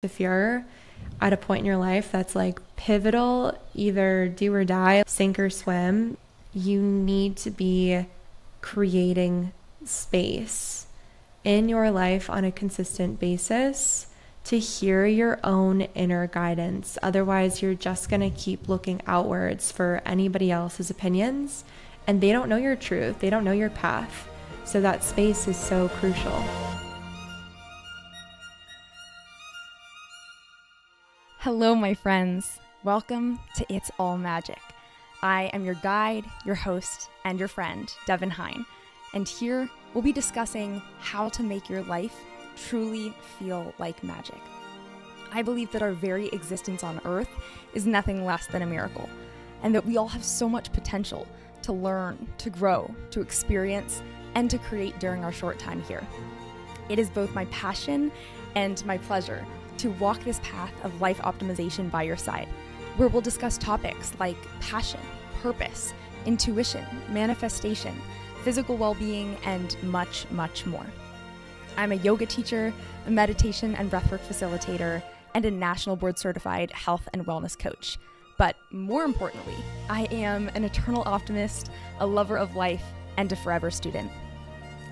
If you're at a point in your life that's like pivotal, either do or die, sink or swim, you need to be creating space in your life on a consistent basis to hear your own inner guidance. Otherwise, you're just going to keep looking outwards for anybody else's opinions, and they don't know your truth, they don't know your path. So, that space is so crucial. Hello, my friends. Welcome to It's All Magic. I am your guide, your host, and your friend, Devon Heyn. And here we'll be discussing how to make your life truly feel like magic. I believe that our very existence on Earth is nothing less than a miracle, and that we all have so much potential to learn, to grow, to experience, and to create during our short time here. It is both my passion and my pleasure to walk this path of life optimization by your side, where we'll discuss topics like passion, purpose, intuition, manifestation, physical well being, and much, much more. I'm a yoga teacher, a meditation and breathwork facilitator, and a national board certified health and wellness coach. But more importantly, I am an eternal optimist, a lover of life, and a forever student.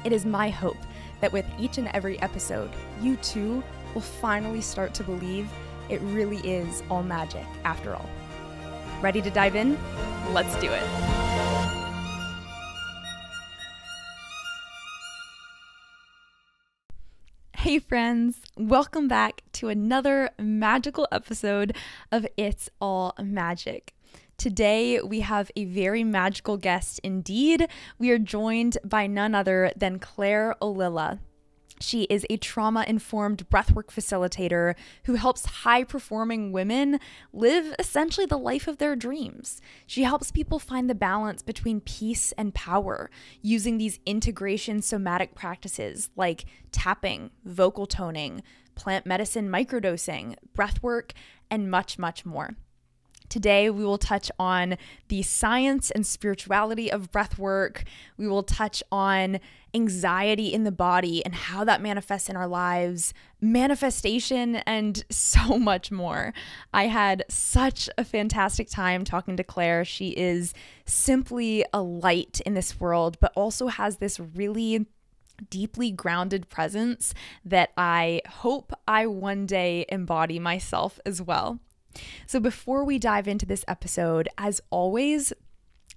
It is my hope that with each and every episode, you too will finally start to believe it really is all magic after all. Ready to dive in? Let's do it. Hey, friends, welcome back to another magical episode of It's All Magic. Today, we have a very magical guest indeed. We are joined by none other than Claire Ollila. She is a trauma informed breathwork facilitator who helps high performing women live essentially the life of their dreams. She helps people find the balance between peace and power using these integration somatic practices like tapping, vocal toning, plant medicine microdosing, breathwork, and much, much more. Today, we will touch on the science and spirituality of breath work. We will touch on anxiety in the body and how that manifests in our lives, manifestation, and so much more. I had such a fantastic time talking to Claire. She is simply a light in this world, but also has this really deeply grounded presence that I hope I one day embody myself as well. So, before we dive into this episode, as always,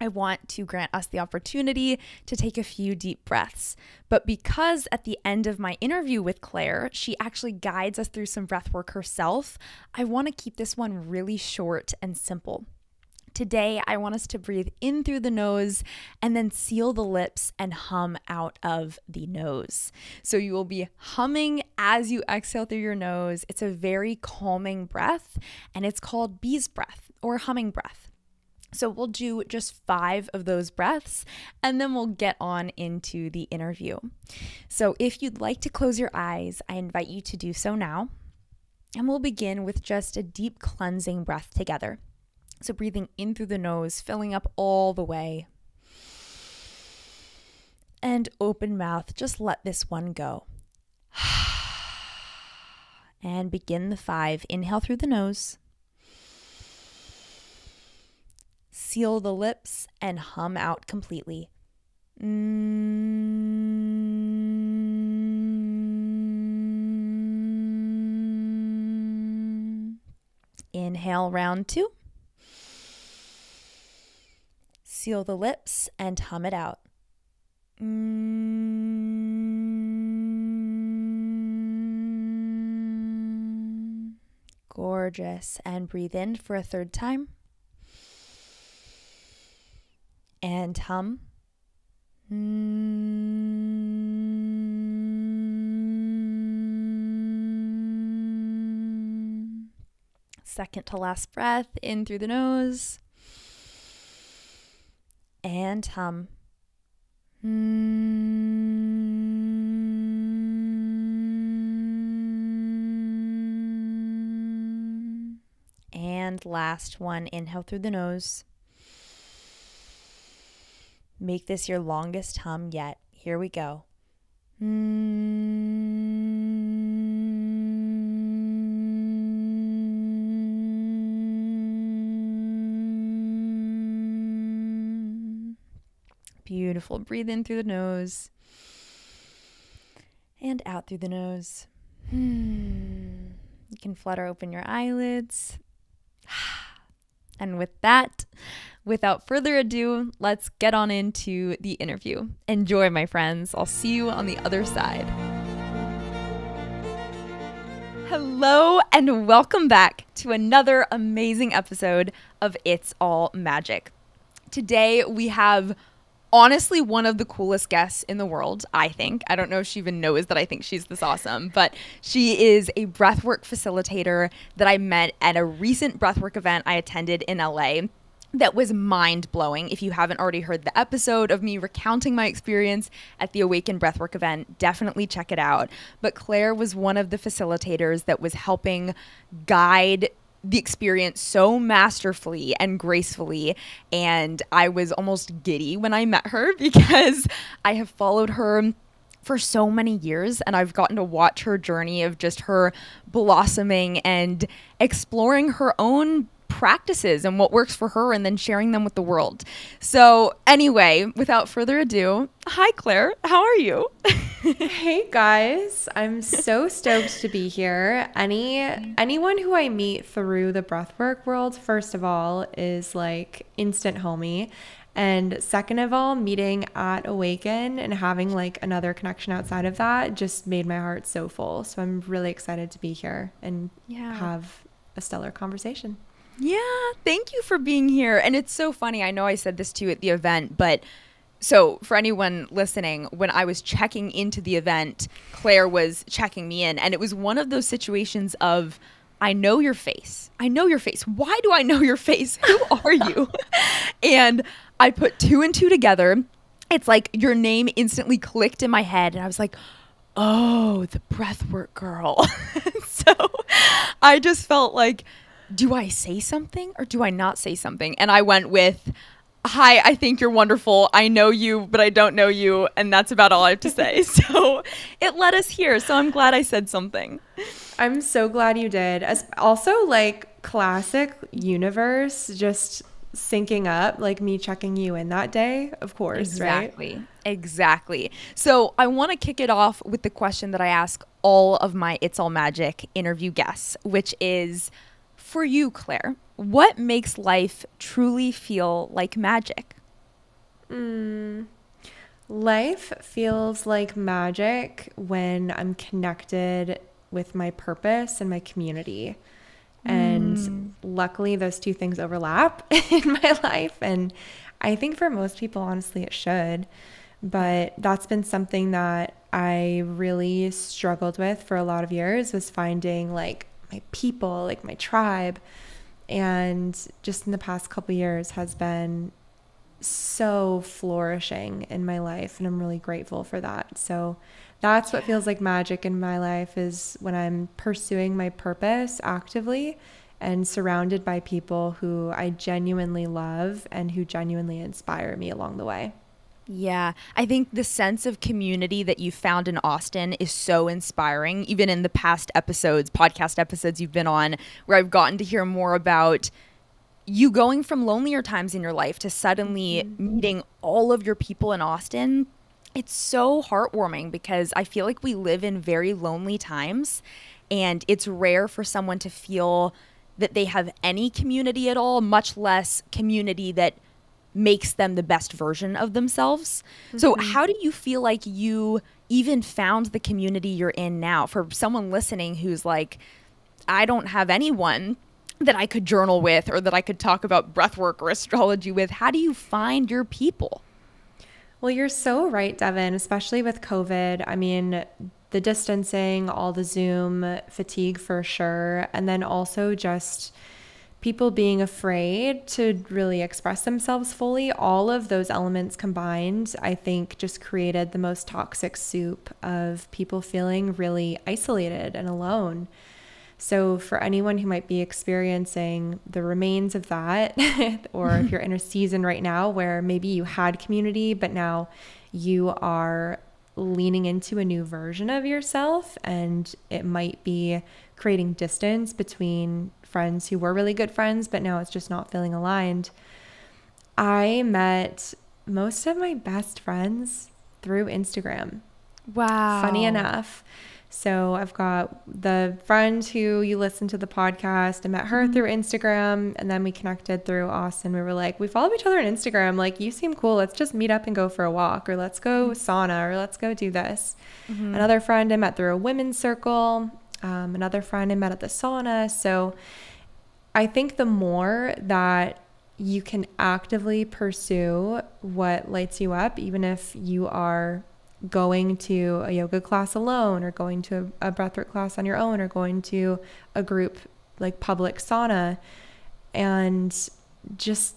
I want to grant us the opportunity to take a few deep breaths. But because at the end of my interview with Claire, she actually guides us through some breath work herself, I want to keep this one really short and simple. Today, I want us to breathe in through the nose and then seal the lips and hum out of the nose. So you will be humming as you exhale through your nose. It's a very calming breath and it's called bee's breath or humming breath. So we'll do just five of those breaths and then we'll get on into the interview. So if you'd like to close your eyes, I invite you to do so now. And we'll begin with just a deep cleansing breath together. So, breathing in through the nose, filling up all the way. And open mouth, just let this one go. And begin the five. Inhale through the nose. Seal the lips and hum out completely. Mm. Inhale, round two. Seal the lips and hum it out. Mm. Gorgeous. And breathe in for a third time. And hum. Mm. Second to last breath in through the nose and hum. And last one, inhale through the nose. Make this your longest hum yet. Here we go. Beautiful. Breathe in through the nose and out through the nose. Hmm. You can flutter open your eyelids. And with that, without further ado, let's get on into the interview. Enjoy, my friends. I'll see you on the other side. Hello, and welcome back to another amazing episode of It's All Magic. Today, we have honestly one of the coolest guests in the world, I think. I don't know if she even knows that I think she's this awesome, but she is a breathwork facilitator that I met at a recent breathwork event I attended in LA that was mind blowing. If you haven't already heard the episode of me recounting my experience at the Awaken Breathwork event, definitely check it out. But Claire was one of the facilitators that was helping guide the experience so masterfully and gracefully. And I was almost giddy when I met her because I have followed her for so many years and I've gotten to watch her journey of just her blossoming and exploring her own practices and what works for her and then sharing them with the world. So, anyway, without further ado, hi Claire, how are you? hey guys, I'm so stoked to be here. Any anyone who I meet through the breathwork world, first of all, is like instant homie. And second of all, meeting at Awaken and having like another connection outside of that just made my heart so full. So I'm really excited to be here and Yeah. have a stellar conversation. Yeah, thank you for being here. And it's so funny. I know I said this to you at the event, but so for anyone listening, when I was checking into the event, Claire was checking me in, and it was one of those situations of I know your face. I know your face. Why do I know your face? Who are you? and I put two and two together. It's like your name instantly clicked in my head, and I was like, oh, the breathwork girl. so I just felt like, do I say something or do I not say something? And I went with, hi, I think you're wonderful. I know you, but I don't know you. And that's about all I have to say. so it led us here. So I'm glad I said something. I'm so glad you did. As also like classic universe just syncing up, like me checking you in that day, of course, right? Exactly. Exactly. So I want to kick it off with the question that I ask all of my It's All Magic interview guests, which is for you, Claire, what makes life truly feel like magic? Mm. Life feels like magic when I'm connected with my purpose and my community. And luckily, those two things overlap in my life. And I think for most people, honestly, it should. But that's been something that I really struggled with for a lot of years was finding like my people, like my tribe. And just in the past couple years has been so flourishing in my life and I'm really grateful for that. So that's what feels like magic in my life is when I'm pursuing my purpose actively and surrounded by people who I genuinely love and who genuinely inspire me along the way. Yeah, I think the sense of community that you found in Austin is so inspiring. Even in the past episodes, podcast episodes you've been on, where I've gotten to hear more about you going from lonelier times in your life to suddenly mm-hmm. meeting all of your people in Austin. It's so heartwarming because I feel like we live in very lonely times and it's rare for someone to feel that they have any community at all, much less community that makes them the best version of themselves. So, mm-hmm. how do you feel like you even found the community you're in now? For someone listening who's like, I don't have anyone that I could journal with or that I could talk about breathwork or astrology with, how do you find your people? Well, you're so right, Devon, especially with COVID. I mean, the distancing, all the Zoom fatigue for sure. And then also just people being afraid to really express themselves fully. All of those elements combined, I think, just created the most toxic soup of people feeling really isolated and alone. So, for anyone who might be experiencing the remains of that, or if you're in a season right now where maybe you had community, but now you are leaning into a new version of yourself, and it might be creating distance between friends who were really good friends, but now it's just not feeling aligned. I met most of my best friends through Instagram. Wow. Funny enough. So I've got the friend who you listened to the podcast. I met her Mm-hmm. through Instagram and then we connected through Austin. We were like, we follow each other on Instagram. Like, you seem cool. Let's just meet up and go for a walk or let's go sauna or let's go do this. Mm-hmm. Another friend I met through a women's circle. Um, another friend I met at the sauna. So I think the more that you can actively pursue what lights you up, even if you are going to a yoga class alone or going to a, a breathwork class on your own or going to a group like public sauna and just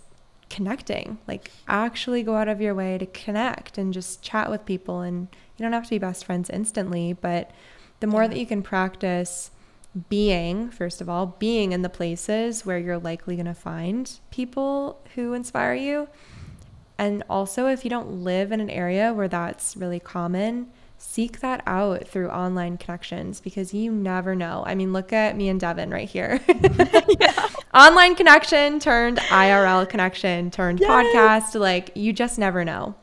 connecting like actually go out of your way to connect and just chat with people and you don't have to be best friends instantly but the more Yeah. that you can practice being first of all being in the places where you're likely going to find people who inspire you and also, if you don't live in an area where that's really common, seek that out through online connections because you never know. I mean, look at me and Devon right here. Online connection turned IRL connection turned podcast. Like, you just never know.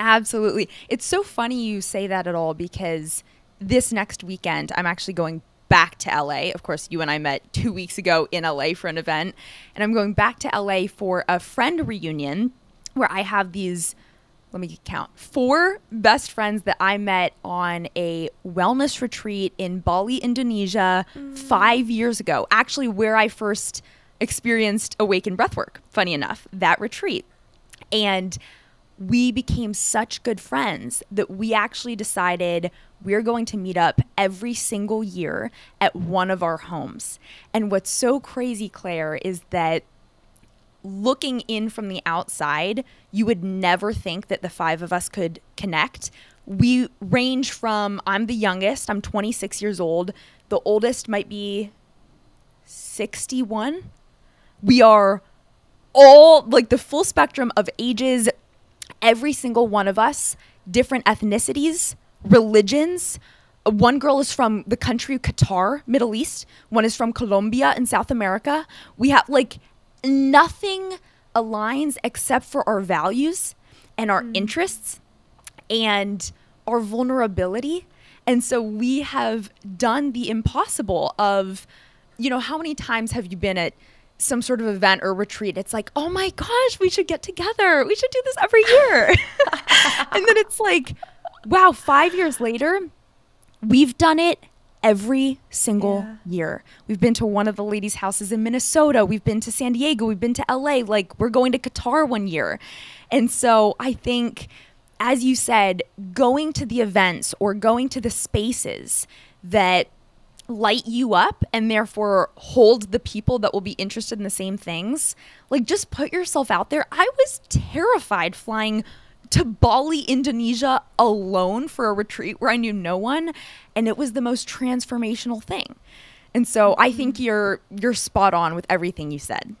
Absolutely. It's so funny you say that at all because this next weekend, I'm actually going back to LA. Of course, you and I met two weeks ago in LA for an event, and I'm going back to LA for a friend reunion where I have these. Let me count four best friends that I met on a wellness retreat in Bali, Indonesia, mm. five years ago. Actually, where I first experienced Awaken Breathwork, funny enough, that retreat. And we became such good friends that we actually decided we're going to meet up every single year at one of our homes. And what's so crazy, Claire, is that looking in from the outside, you would never think that the five of us could connect. We range from I'm the youngest, I'm 26 years old. The oldest might be 61. We are all like the full spectrum of ages, every single one of us, different ethnicities, religions. One girl is from the country of Qatar, Middle East. One is from Colombia in South America. We have like nothing aligns except for our values and our hmm. interests and our vulnerability. And so we have done the impossible of, you know, how many times have you been at some sort of event or retreat? It's like, oh my gosh, we should get together. We should do this every year. and then it's like, wow, five years later, we've done it every single Yeah. year. We've been to one of the ladies' houses in Minnesota. We've been to San Diego. We've been to LA. Like, we're going to Qatar one year. And so I think, as you said, going to the events or going to the spaces that light you up and therefore hold the people that will be interested in the same things, like, just put yourself out there. I was terrified flying to Bali, Indonesia alone for a retreat where I knew no one and it was the most transformational thing. And so I mm-hmm. think you're you're spot on with everything you said.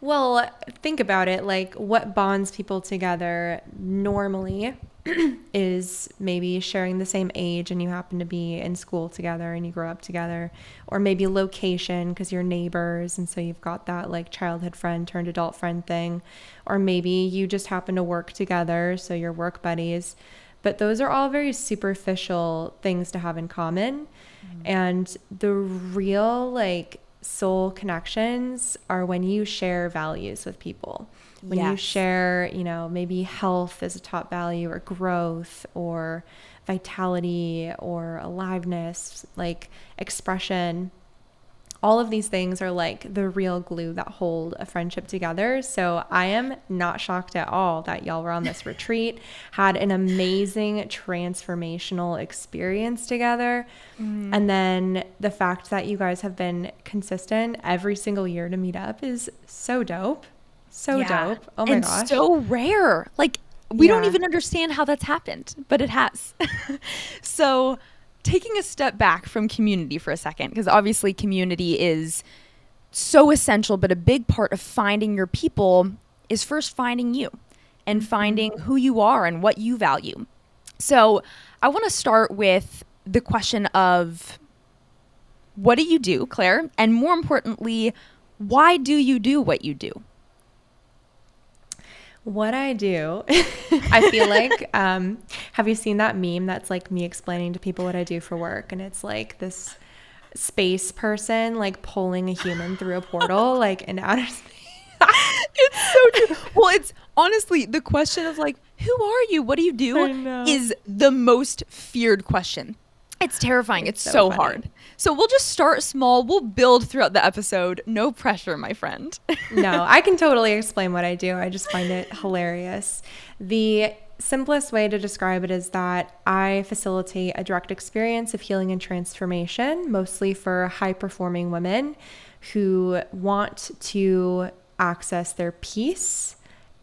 Well, think about it. Like, what bonds people together normally is maybe sharing the same age and you happen to be in school together and you grow up together, or maybe location because you're neighbors and so you've got that like childhood friend turned adult friend thing, or maybe you just happen to work together, so you're work buddies. But those are all very superficial things to have in common. Mm-hmm. And the real, like, soul connections are when you share values with people. When you share, you know, maybe health as a top value or growth or vitality or aliveness, like expression. All of these things are like the real glue that hold a friendship together. So I am not shocked at all that y'all were on this retreat, had an amazing transformational experience together. Mm-hmm. And then the fact that you guys have been consistent every single year to meet up is so dope. So Yeah. dope. Oh my and gosh. so rare. Like we don't even understand how that's happened, but it has. so, taking a step back from community for a second because obviously community is so essential, but a big part of finding your people is first finding you and mm-hmm. finding who you are and what you value. So, I want to start with the question of what do you do, Claire? And more importantly, why do you do what you do? What I do, I feel like, um, have you seen that meme that's like me explaining to people what I do for work? And it's like this space person like pulling a human through a portal, like in outer space. it's so true. Well, it's honestly the question of like, who are you? What do you do? Is the most feared question. It's terrifying. It's, It's so, so hard. So we'll just start small. We'll build throughout the episode. No pressure, my friend. no, I can totally explain what I do. I just find it hilarious. The simplest way to describe it is that I facilitate a direct experience of healing and transformation, mostly for high performing women who want to access their peace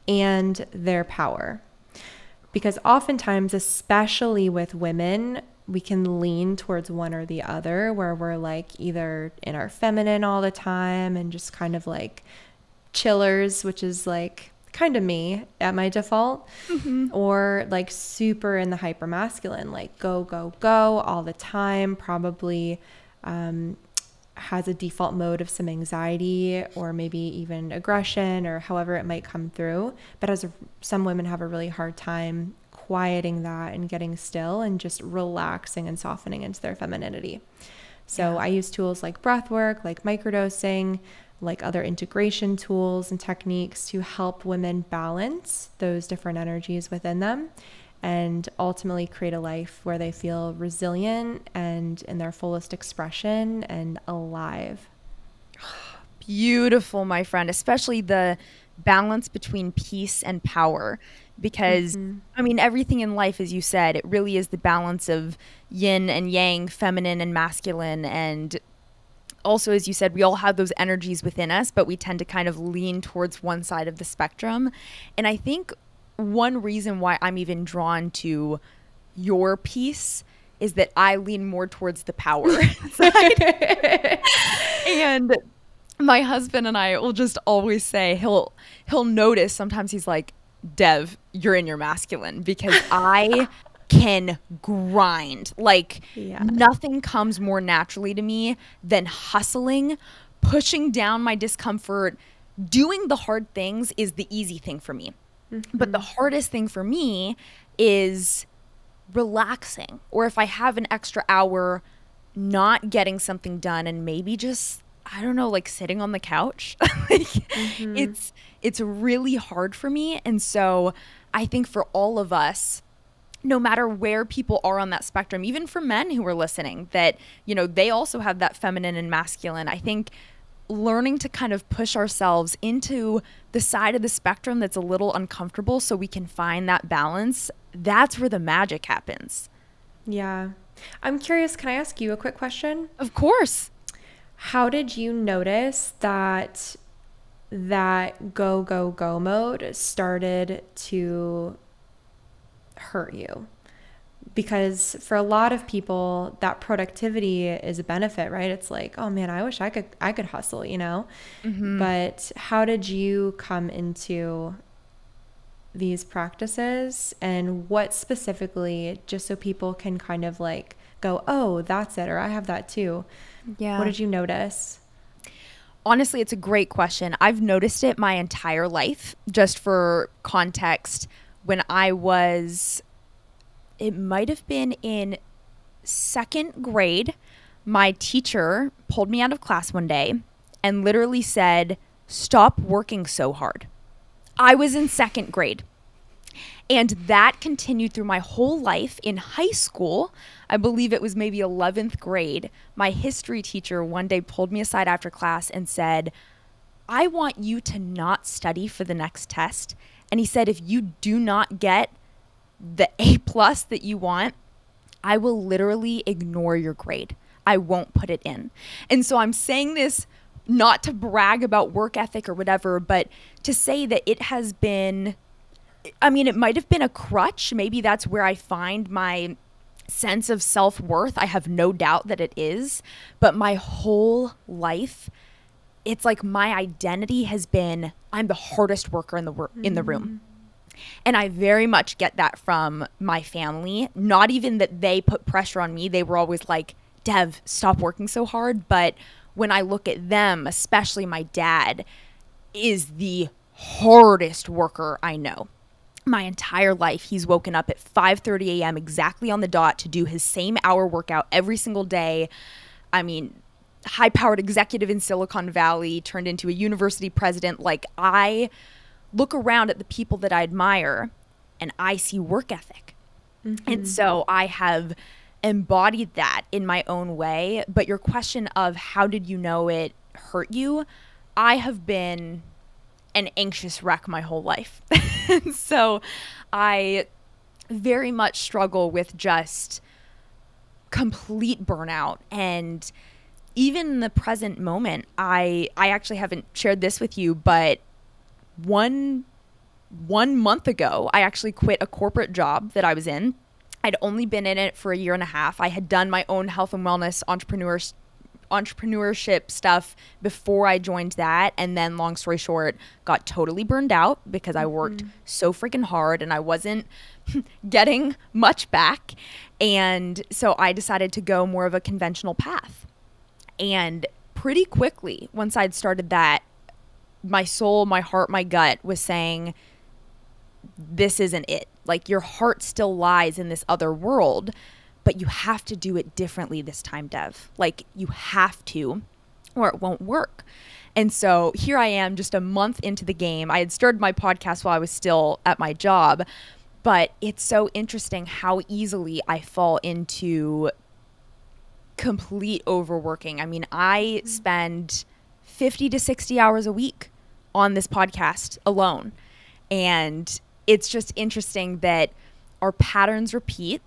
and their power. Because oftentimes, especially with women, we can lean towards one or the other, where we're like either in our feminine all the time and just kind of like chillers, which is like kind of me at my default, or like super in the hyper masculine, like go, go, go all the time, probably um, has a default mode of some anxiety or maybe even aggression or however it might come through. But as a, some women have a really hard time quieting that and getting still and just relaxing and softening into their femininity. So I use tools like breath work, like microdosing, like other integration tools and techniques to help women balance those different energies within them and ultimately create a life where they feel resilient and in their fullest expression and alive. Beautiful, my friend, especially the balance between peace and power. Because, mm-hmm. I mean, everything in life, as you said, it really is the balance of yin and yang, feminine and masculine. And also, as you said, we all have those energies within us, but we tend to kind of lean towards one side of the spectrum. And I think one reason why I'm even drawn to your peace is that I lean more towards the power side. and my husband and I will just always say he'll he'll notice sometimes he's like Dev you're in your masculine because I can grind. Like Yeah. nothing comes more naturally to me than hustling pushing down my discomfort. Doing the hard things is the easy thing for me. But the mm-hmm. hardest thing for me is relaxing. Or if I have an extra hour not getting something done and maybe just I don't know like sitting on the couch. Like mm-hmm. it's it's really hard for me. And so I think for all of us no matter where people are on that spectrum even for men who are listening that you know they also have that feminine and masculine I think learning to kind of push ourselves into the side of the spectrum that's a little uncomfortable so we can find that balance that's where the magic happens. Yeah. I'm curious, can I ask you a quick question? of course How did you notice that that go go go mode started to hurt you? Because for a lot of people that productivity is a benefit, right? It's like, "Oh man, I wish I could I could hustle," you know? Mm-hmm. But how did you come into these practices and what specifically just so people can kind of like go, "Oh, that's it," or "I have that too." yeah What did you notice? honestly, it's a great question. I've noticed it my entire life. Just for context, when I was, it might have been in second grade, my teacher pulled me out of class one day and literally said, Stop working so hard. I was in second grade. And that continued through my whole life in high school. I believe it was maybe 11th grade. My history teacher one day pulled me aside after class and said, I want you to not study for the next test. And he said, if you do not get the A plus that you want, I will literally ignore your grade. I won't put it in. And so I'm saying this not to brag about work ethic or whatever, but to say that it has been I mean, it might have been a crutch. Maybe that's where I find my sense of self worth. I have no doubt that it is. But my whole life, it's like my identity has been I'm the hardest worker in the wor- in the room. Mm-hmm. And I very much get that from my family. Not even that they put pressure on me. They were always like, Dev, stop working so hard. But when I look at them, especially my dad, is the hardest worker I know. My entire life, he's woken up at 5:30 a.m. exactly on the dot to do his same hour workout every single day. I mean, high-powered executive in Silicon Valley turned into a university president. Like I look around at the people that I admire and I see work ethic. Mm-hmm. And so I have embodied that in my own way. But your question of how did you know it hurt you? I have been an anxious wreck my whole life. so I very much struggle with just complete burnout. And even in the present moment i i actually haven't shared this with you but one one month ago i actually quit a corporate job that i was in. I'd only been in it for a year and a half. I had done my own health and wellness entrepreneurs entrepreneurship stuff before I joined that. And then, long story short, got totally burned out because I worked mm-hmm. so freaking hard and I wasn't getting much back. And so I decided to go more of a conventional path. And pretty quickly, once I'd started that, my soul, my heart, my gut was saying, this isn't it. Like your heart still lies in this other world but you have to do it differently this time, Dev. Like you have to, or it won't work. And so here I am, just a month into the game. I had started my podcast while I was still at my job, but it's so interesting how easily I fall into complete overworking. I mean, I mm-hmm. spend 50 to 60 hours a week on this podcast alone. And it's just interesting that our patterns repeat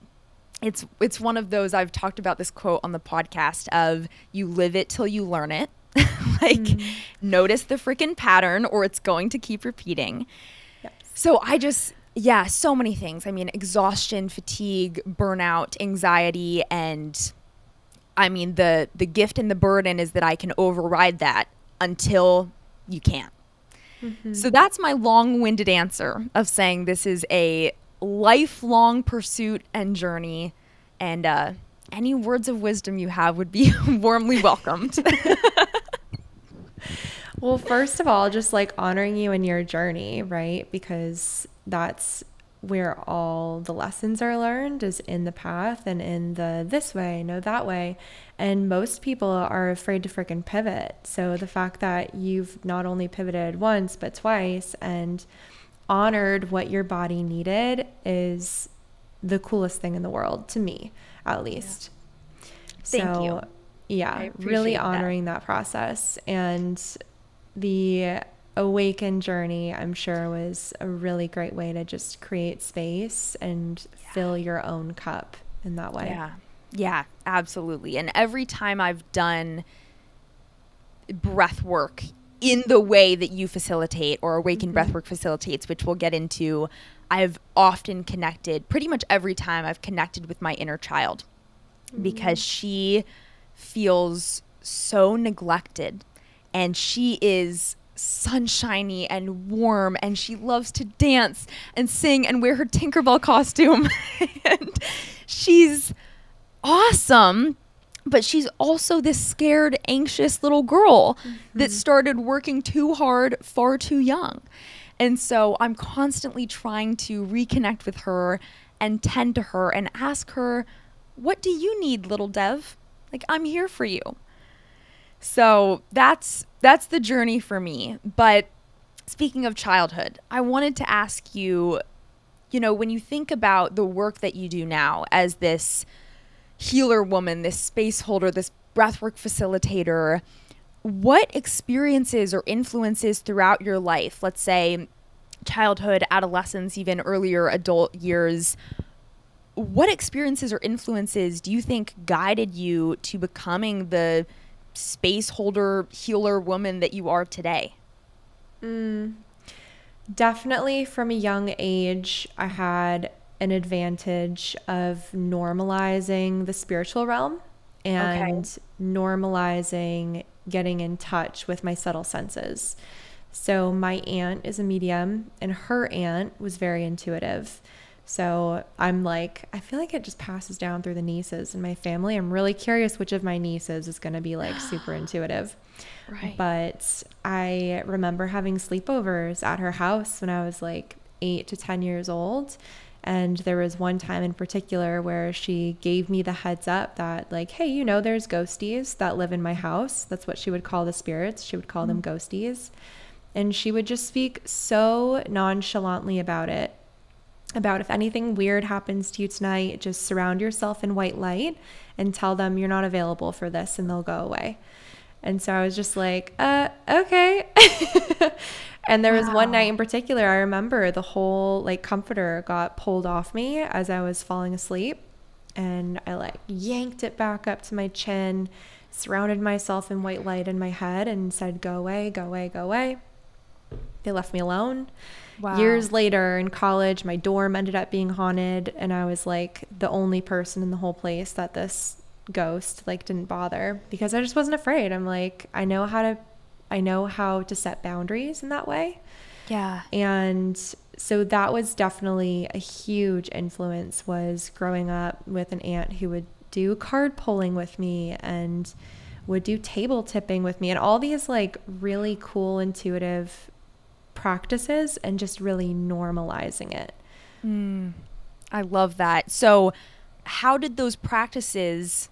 it's it's one of those I've talked about this quote on the podcast of you live it till you learn it. like mm. notice the freaking pattern or it's going to keep repeating. Yes. So I just yeah, so many things. I mean, exhaustion, fatigue, burnout, anxiety and I mean the the gift and the burden is that I can override that until you can't. Mm-hmm. So that's my long-winded answer of saying this is a lifelong pursuit and journey. And uh, any words of wisdom you have would be warmly welcomed. well, first of all, just like honoring you in your journey, right? Because that's where all the lessons are learned is in the path and in the this way, no that way. And most people are afraid to freaking pivot. So the fact that you've not only pivoted once but twice and honored what your body needed is the coolest thing in the world to me, at least. Yeah. Thank so, you. Yeah, really honoring that. that process and the awaken journey, I'm sure was a really great way to just create space and yeah. fill your own cup in that way. Yeah. Yeah, absolutely. And every time I've done breath work in the way that you facilitate or Awaken mm-hmm. Breathwork facilitates, which we'll get into, I've often connected, pretty much every time I've connected with my inner child mm-hmm. because she feels so neglected and she is sunshiny and warm and she loves to dance and sing and wear her Tinkerbell costume. and she's awesome but she's also this scared, anxious little girl mm-hmm. that started working too hard far too young. And so I'm constantly trying to reconnect with her and tend to her and ask her, What do you need, little Dev? Like, I'm here for you. So that's that's the journey for me. But speaking of childhood, I wanted to ask you, you know, when you think about the work that you do now as this healer woman, this space holder, this breathwork facilitator, what experiences or influences throughout your life, let's say childhood, adolescence, even earlier adult years, what experiences or influences do you think guided you to becoming the space holder, healer woman that you are today? Mm, definitely from a young age, I had an advantage of normalizing the spiritual realm and okay. normalizing getting in touch with my subtle senses. So, my aunt is a medium, and her aunt was very intuitive. So I'm like, I feel like it just passes down through the nieces in my family. I'm really curious which of my nieces is going to be like super intuitive. Right. But I remember having sleepovers at her house when I was like eight to 10 years old. And there was one time in particular where she gave me the heads up that, like, hey, you know, there's ghosties that live in my house. That's what she would call the spirits. She would call them mm. ghosties. And she would just speak so nonchalantly about it. About if anything weird happens to you tonight, just surround yourself in white light and tell them you're not available for this and they'll go away. And so I was just like, uh, okay. and there was one night in particular, I remember the whole like comforter got pulled off me as I was falling asleep. And I like yanked it back up to my chin, surrounded myself in white light in my head, and said, go away, go away, go away. They left me alone. Wow. Years later in college, my dorm ended up being haunted, and I was like the only person in the whole place that this ghost like didn't bother because I just wasn't afraid. I'm like, I know how to I know how to set boundaries in that way. Yeah. And so that was definitely a huge influence was growing up with an aunt who would do card pulling with me and would do table tipping with me and all these like really cool intuitive practices and just really normalizing it. Mm, I love that. So, how did those practices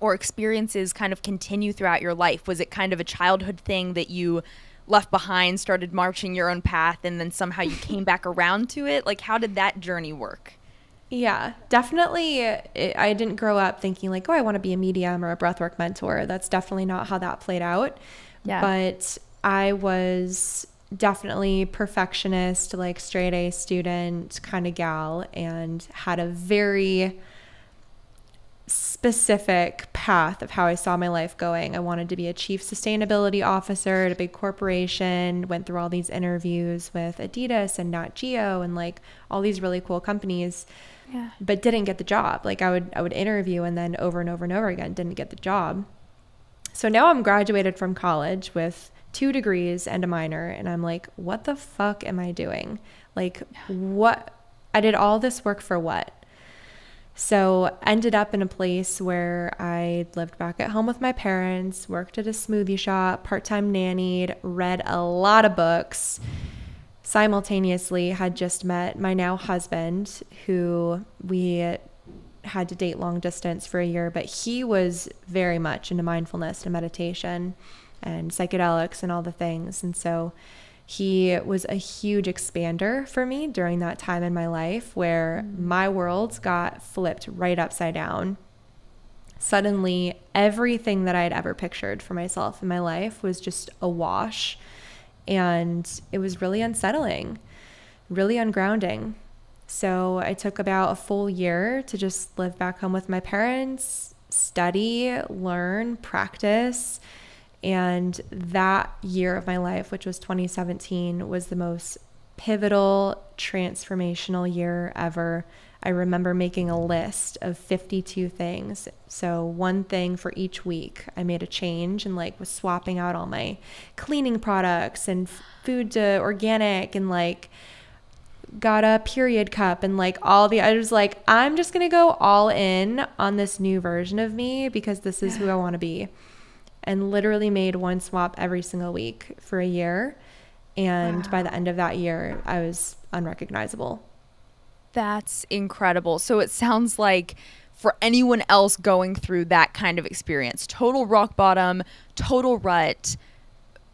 or experiences kind of continue throughout your life? Was it kind of a childhood thing that you left behind, started marching your own path, and then somehow you came back around to it? Like, how did that journey work? Yeah, definitely. It, I didn't grow up thinking like, oh, I want to be a medium or a breathwork mentor. That's definitely not how that played out. Yeah. But I was definitely perfectionist, like straight A student kind of gal, and had a very specific path of how I saw my life going. I wanted to be a chief sustainability officer at a big corporation, went through all these interviews with Adidas and Nat Geo and like all these really cool companies. Yeah. But didn't get the job. Like I would I would interview and then over and over and over again didn't get the job. So now I'm graduated from college with two degrees and a minor and I'm like, what the fuck am I doing? Like what I did all this work for what? So ended up in a place where I lived back at home with my parents, worked at a smoothie shop, part-time nannied, read a lot of books. Simultaneously had just met my now husband who we had to date long distance for a year, but he was very much into mindfulness and meditation and psychedelics and all the things. And so he was a huge expander for me during that time in my life where mm. my world got flipped right upside down. Suddenly, everything that I had ever pictured for myself in my life was just a wash. And it was really unsettling, really ungrounding. So I took about a full year to just live back home with my parents, study, learn, practice and that year of my life, which was 2017, was the most pivotal, transformational year ever. I remember making a list of 52 things. So, one thing for each week. I made a change and like was swapping out all my cleaning products and food to organic and like got a period cup and like all the I was like I'm just going to go all in on this new version of me because this is who I want to be and literally made one swap every single week for a year. And wow. by the end of that year, I was unrecognizable. That's incredible. So it sounds like for anyone else going through that kind of experience, total rock bottom, total rut,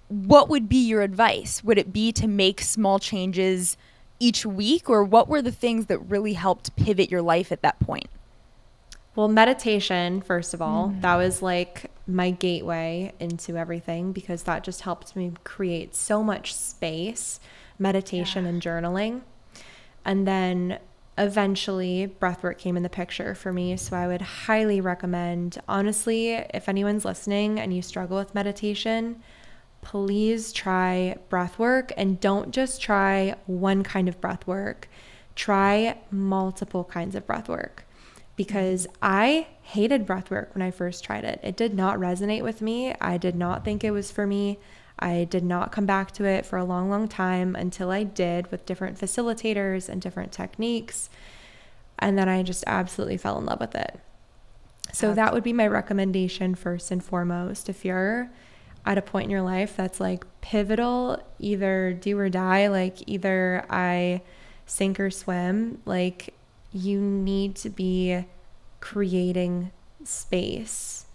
what would be your advice? Would it be to make small changes each week, or what were the things that really helped pivot your life at that point? Well, meditation, first of all, mm. that was like my gateway into everything because that just helped me create so much space, meditation yeah. and journaling. And then eventually breathwork came in the picture for me. So I would highly recommend, honestly, if anyone's listening and you struggle with meditation, please try breathwork and don't just try one kind of breathwork. Try multiple kinds of breathwork because mm-hmm. I hated breath work when I first tried it. It did not resonate with me. I did not think it was for me. I did not come back to it for a long, long time until I did with different facilitators and different techniques. And then I just absolutely fell in love with it. So that would be my recommendation first and foremost. If you're at a point in your life that's like pivotal, either do or die, like either I sink or swim, like you need to be creating space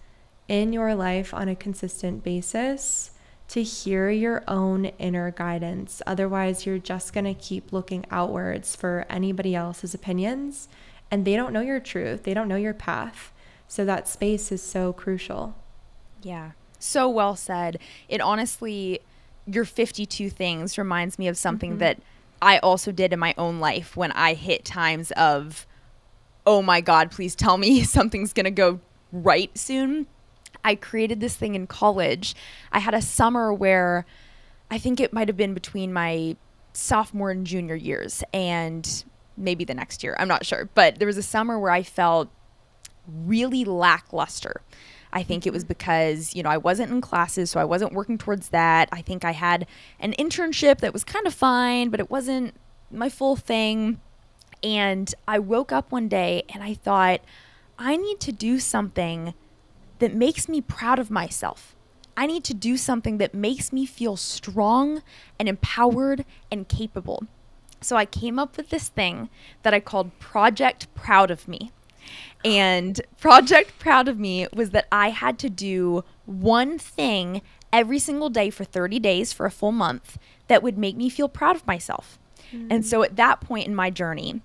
in your life on a consistent basis to hear your own inner guidance. Otherwise, you're just going to keep looking outwards for anybody else's opinions, and they don't know your truth, they don't know your path. So, that space is so crucial. Yeah, so well said. It honestly, your 52 things reminds me of something mm-hmm. that I also did in my own life when I hit times of, oh my God, please tell me something's going to go right soon. I created this thing in college. I had a summer where I think it might have been between my sophomore and junior years and maybe the next year. I'm not sure. But there was a summer where I felt really lackluster. I think it was mm-hmm. because, you know, I wasn't in classes, so I wasn't working towards that. I think I had an internship that was kind of fine, but it wasn't my full thing. And I woke up one day and I thought, I need to do something that makes me proud of myself. I need to do something that makes me feel strong and empowered and capable. So I came up with this thing that I called Project Proud of Me. And Project Proud of Me was that I had to do one thing every single day for 30 days for a full month that would make me feel proud of myself. Mm-hmm. And so at that point in my journey,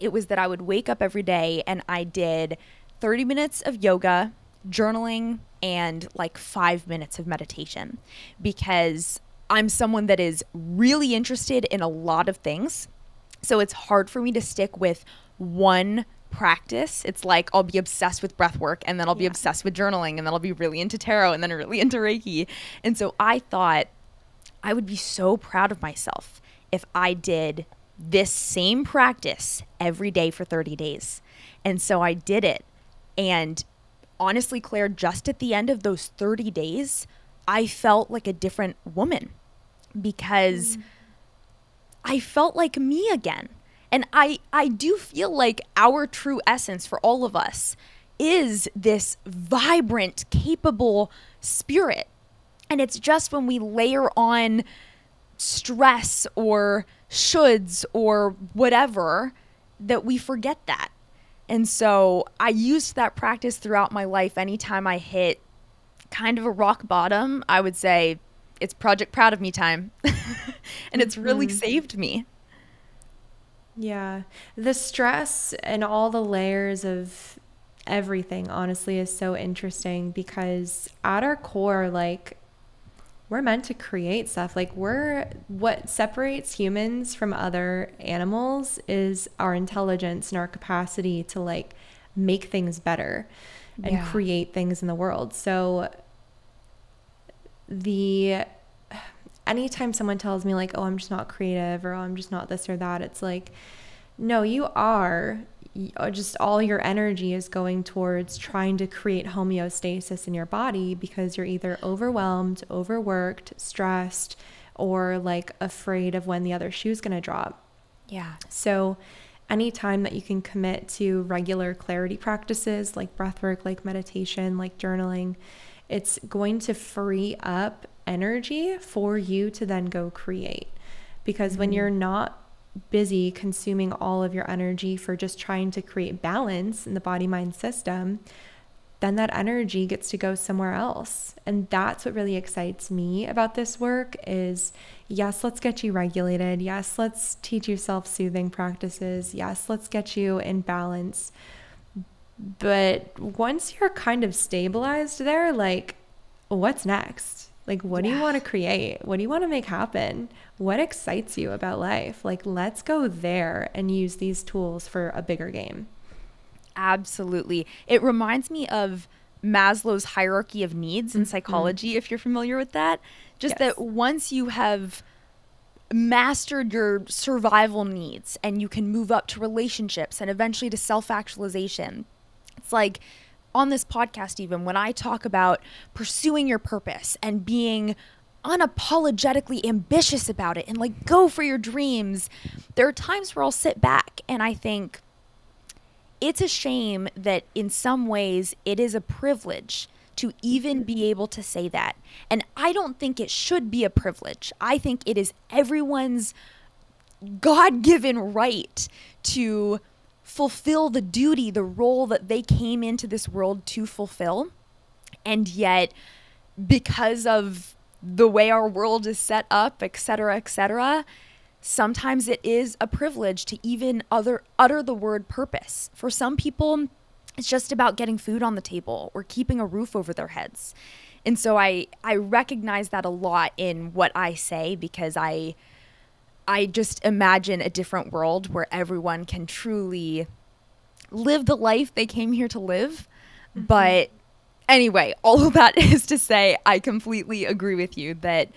it was that I would wake up every day and I did 30 minutes of yoga, journaling, and like five minutes of meditation because I'm someone that is really interested in a lot of things. So it's hard for me to stick with one practice. It's like I'll be obsessed with breath work and then I'll be yeah. obsessed with journaling and then I'll be really into tarot and then really into Reiki. And so I thought I would be so proud of myself if I did this same practice every day for 30 days. And so I did it. And honestly, Claire, just at the end of those 30 days, I felt like a different woman because mm. I felt like me again. And I, I do feel like our true essence for all of us is this vibrant, capable spirit. And it's just when we layer on stress or shoulds or whatever that we forget that. And so I used that practice throughout my life. Anytime I hit kind of a rock bottom, I would say, it's Project Proud of Me time. and it's really mm-hmm. saved me. Yeah. The stress and all the layers of everything, honestly, is so interesting because at our core, like, we're meant to create stuff. Like, we're what separates humans from other animals is our intelligence and our capacity to, like, make things better and yeah. create things in the world. So, the anytime someone tells me like, "Oh, I'm just not creative," or "Oh, I'm just not this or that," it's like, no, you are. Uh, just all your energy is going towards trying to create homeostasis in your body because you're either overwhelmed, overworked, stressed, or like afraid of when the other shoe's going to drop. Yeah. So, anytime that you can commit to regular clarity practices like breathwork, like meditation, like journaling, it's going to free up energy for you to then go create. Because mm-hmm. when you're not busy consuming all of your energy for just trying to create balance in the body mind system, then that energy gets to go somewhere else. And that's what really excites me about this work is yes, let's get you regulated. Yes, let's teach you self-soothing practices. Yes, let's get you in balance. But once you're kind of stabilized there, like what's next? Like, what yeah. do you want to create? What do you want to make happen? What excites you about life? Like, let's go there and use these tools for a bigger game. Absolutely. It reminds me of Maslow's hierarchy of needs in mm-hmm. psychology, mm-hmm. if you're familiar with that. Just yes. that once you have mastered your survival needs and you can move up to relationships and eventually to self actualization, it's like on this podcast, even when I talk about pursuing your purpose and being unapologetically ambitious about it and like go for your dreams, there are times where I'll sit back and I think it's a shame that in some ways it is a privilege to even be able to say that. And I don't think it should be a privilege. I think it is everyone's God given right to fulfill the duty, the role that they came into this world to fulfill. And yet, because of the way our world is set up, et cetera, et cetera, sometimes it is a privilege to even other, utter the word purpose. For some people, it's just about getting food on the table or keeping a roof over their heads. And so I I recognize that a lot in what I say because I I just imagine a different world where everyone can truly live the life they came here to live. Mm-hmm. But anyway, all of that is to say I completely agree with you that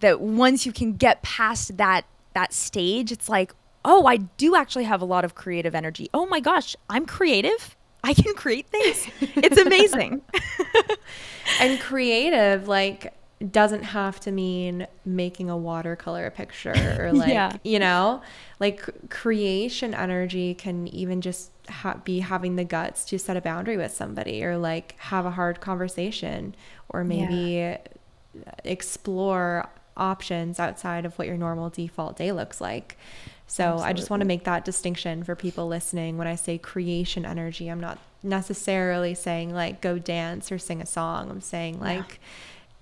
that once you can get past that that stage, it's like, "Oh, I do actually have a lot of creative energy. Oh my gosh, I'm creative." I can create things. It's amazing. and creative, like, doesn't have to mean making a watercolor picture or like yeah. you know like creation energy can even just ha- be having the guts to set a boundary with somebody or like have a hard conversation or maybe yeah. explore options outside of what your normal default day looks like so Absolutely. I just want to make that distinction for people listening. When I say creation energy, I'm not necessarily saying like go dance or sing a song. I'm saying like, yeah.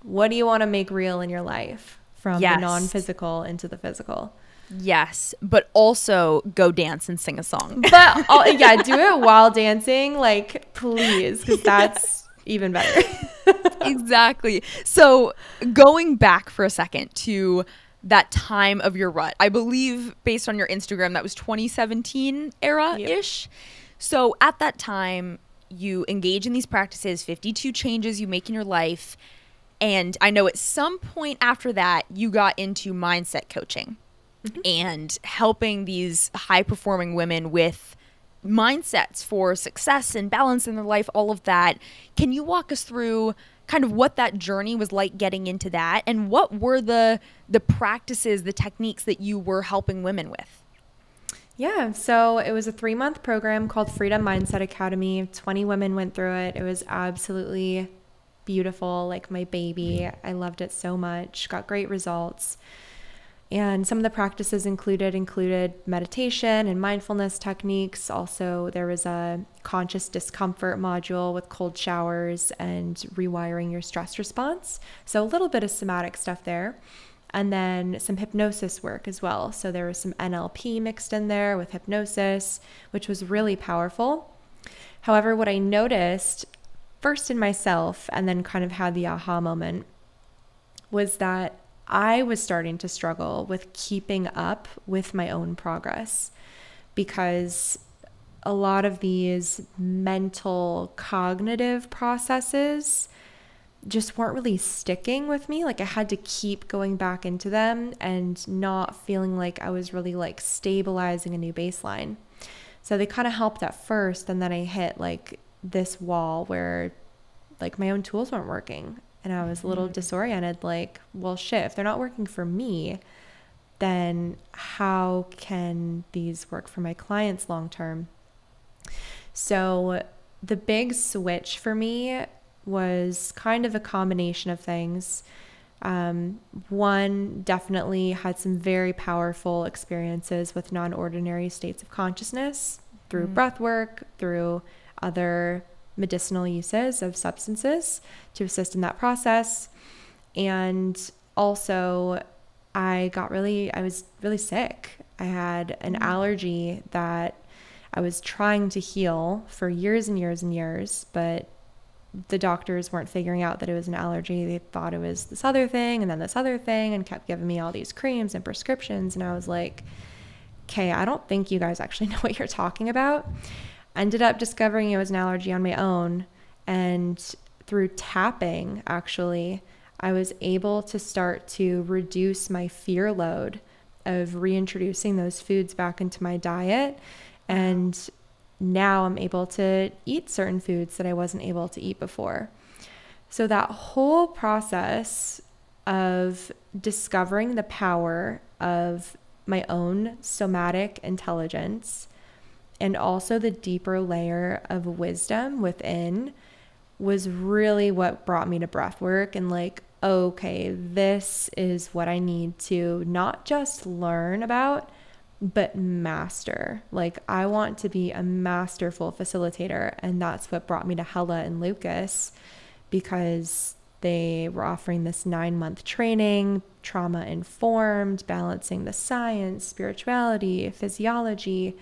What do you want to make real in your life from yes. the non physical into the physical? Yes, but also go dance and sing a song. But uh, yeah, do it while dancing, like please, because that's even better. exactly. So going back for a second to that time of your rut. I believe based on your Instagram that was 2017 era ish. Yep. So at that time, you engage in these practices, 52 changes you make in your life. And I know at some point after that, you got into mindset coaching mm-hmm. and helping these high performing women with mindsets for success and balance in their life, all of that. Can you walk us through kind of what that journey was like getting into that and what were the the practices, the techniques that you were helping women with? Yeah, so it was a three month program called Freedom Mindset Academy. 20 women went through it. It was absolutely beautiful, like my baby. I loved it so much, got great results. And some of the practices included included meditation and mindfulness techniques. Also, there was a conscious discomfort module with cold showers and rewiring your stress response. So a little bit of somatic stuff there. And then some hypnosis work as well. So there was some NLP mixed in there with hypnosis, which was really powerful. However, what I noticed first in myself and then kind of had the aha moment was that I was starting to struggle with keeping up with my own progress because a lot of these mental cognitive processes just weren't really sticking with me. Like i had to keep going back into them and not feeling like i was really like stabilizing a new baseline. So they kind of helped at first and then i hit like this wall where like my own tools weren't working and I was a little mm-hmm. disoriented like, well, shit, if they're not working for me, then how can these work for my clients long term? So, the big switch for me was kind of a combination of things. Um, one definitely had some very powerful experiences with non ordinary states of consciousness through mm. breath work, through other medicinal uses of substances to assist in that process. And also, I got really, I was really sick. I had an mm. allergy that I was trying to heal for years and years and years, but the doctors weren't figuring out that it was an allergy. They thought it was this other thing and then this other thing and kept giving me all these creams and prescriptions. And I was like, okay, I don't think you guys actually know what you're talking about ended up discovering it was an allergy on my own. And through tapping, actually, I was able to start to reduce my fear load of reintroducing those foods back into my diet. And now I'm able to eat certain foods that I wasn't able to eat before. So that whole process of discovering the power of my own somatic intelligence and also the deeper layer of wisdom within was really what brought me to breath work and like okay this is what i need to not just learn about but master. Like i want to be a masterful facilitator and that's what brought me to hella and lucas because they were offering this nine month training, trauma informed, balancing the science, spirituality, physiology,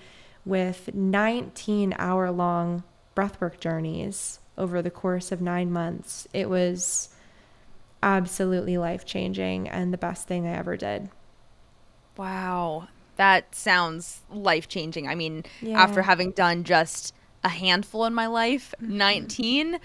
with 19 hour long breathwork journeys over the course of nine months. It was absolutely life changing and the best thing I ever did. Wow. That sounds life changing. I mean, yeah. after having done just a handful in my life, mm-hmm. 19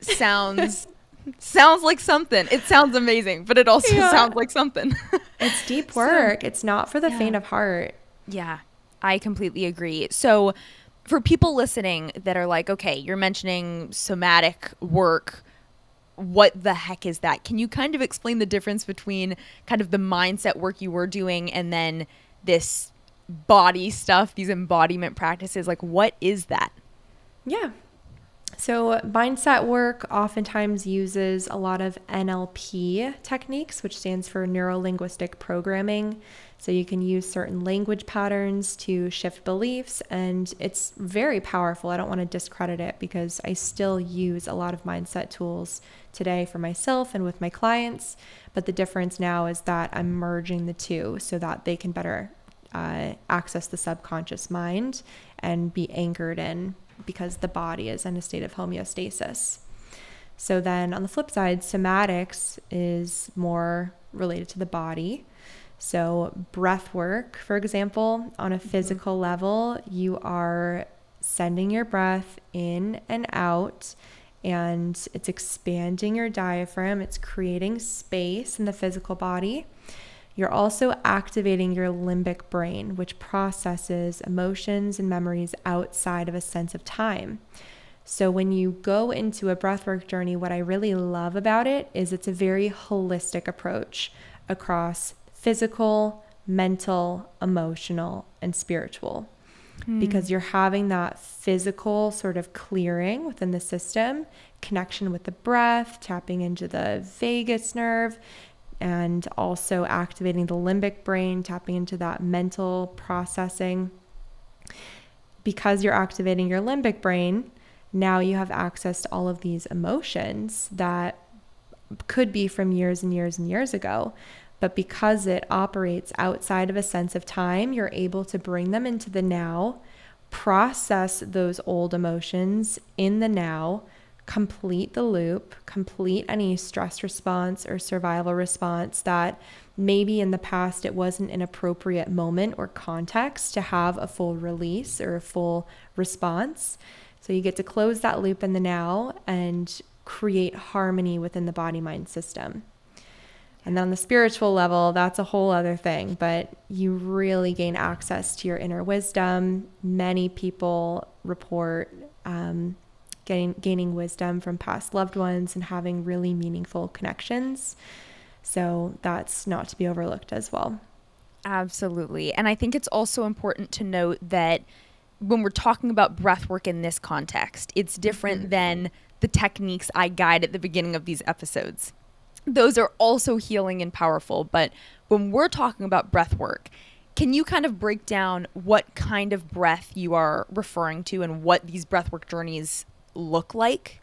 sounds sounds like something. It sounds amazing, but it also yeah. sounds like something. it's deep work. So, it's not for the yeah. faint of heart. Yeah, I completely agree. So, for people listening that are like, okay, you're mentioning somatic work. What the heck is that? Can you kind of explain the difference between kind of the mindset work you were doing and then this body stuff, these embodiment practices? Like, what is that? Yeah, so, mindset work oftentimes uses a lot of NLP techniques, which stands for neuro linguistic programming. So, you can use certain language patterns to shift beliefs, and it's very powerful. I don't want to discredit it because I still use a lot of mindset tools today for myself and with my clients. But the difference now is that I'm merging the two so that they can better uh, access the subconscious mind and be anchored in because the body is in a state of homeostasis. So then on the flip side, somatics is more related to the body. So breath work, for example, on a mm-hmm. physical mm-hmm. level, you are sending your breath in and out and it's expanding your diaphragm, it's creating space in the physical body. You're also activating your limbic brain, which processes emotions and memories outside of a sense of time. So, when you go into a breathwork journey, what I really love about it is it's a very holistic approach across physical, mental, emotional, and spiritual. Mm. Because you're having that physical sort of clearing within the system, connection with the breath, tapping into the vagus nerve, and also activating the limbic brain, tapping into that mental processing. Because you're activating your limbic brain, now you have access to all of these emotions that could be from years and years and years ago. But because it operates outside of a sense of time, you're able to bring them into the now, process those old emotions in the now, complete the loop, complete any stress response or survival response that maybe in the past it wasn't an appropriate moment or context to have a full release or a full response. So you get to close that loop in the now and create harmony within the body mind system. And then on the spiritual level, that's a whole other thing, but you really gain access to your inner wisdom. Many people report um, getting, gaining wisdom from past loved ones and having really meaningful connections. So that's not to be overlooked as well. Absolutely. And I think it's also important to note that when we're talking about breath work in this context, it's different mm-hmm. than the techniques I guide at the beginning of these episodes. Those are also healing and powerful, but when we're talking about breath work, can you kind of break down what kind of breath you are referring to and what these breathwork journeys look like?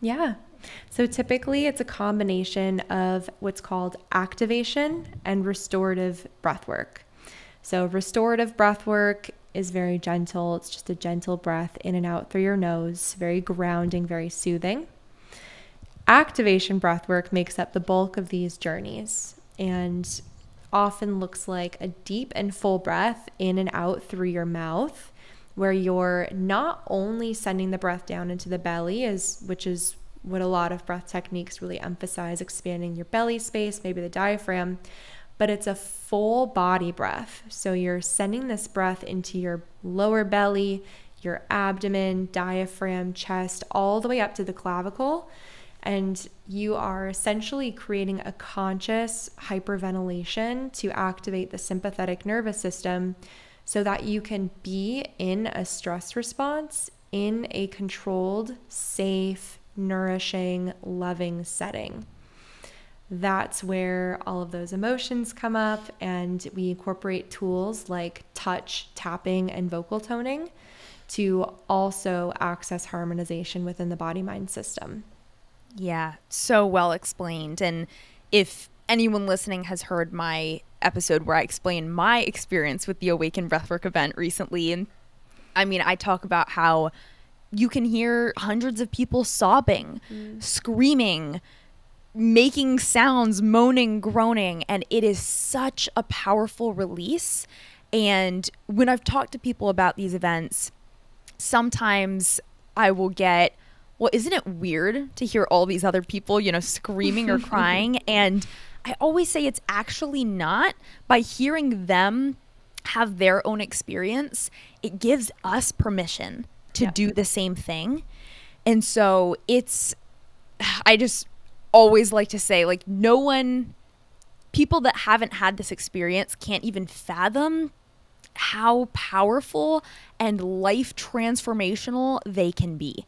Yeah. So typically it's a combination of what's called activation and restorative breath work. So restorative breath work is very gentle. It's just a gentle breath in and out through your nose, very grounding, very soothing. Activation breath work makes up the bulk of these journeys and often looks like a deep and full breath in and out through your mouth where you're not only sending the breath down into the belly is which is what a lot of breath techniques really emphasize expanding your belly space maybe the diaphragm but it's a full body breath. So you're sending this breath into your lower belly your abdomen diaphragm chest all the way up to the clavicle And you are essentially creating a conscious hyperventilation to activate the sympathetic nervous system so that you can be in a stress response in a controlled, safe, nourishing, loving setting. That's where all of those emotions come up, and we incorporate tools like touch, tapping, and vocal toning to also access harmonization within the body mind system. Yeah, so well explained. And if anyone listening has heard my episode where I explain my experience with the Awaken Breathwork event recently, and I mean, I talk about how you can hear hundreds of people sobbing, mm. screaming, making sounds, moaning, groaning, and it is such a powerful release. And when I've talked to people about these events, sometimes I will get well, isn't it weird to hear all these other people, you know, screaming or crying? And I always say it's actually not. By hearing them have their own experience, it gives us permission to yeah. do the same thing. And so it's, I just always like to say, like, no one, people that haven't had this experience can't even fathom how powerful and life transformational they can be.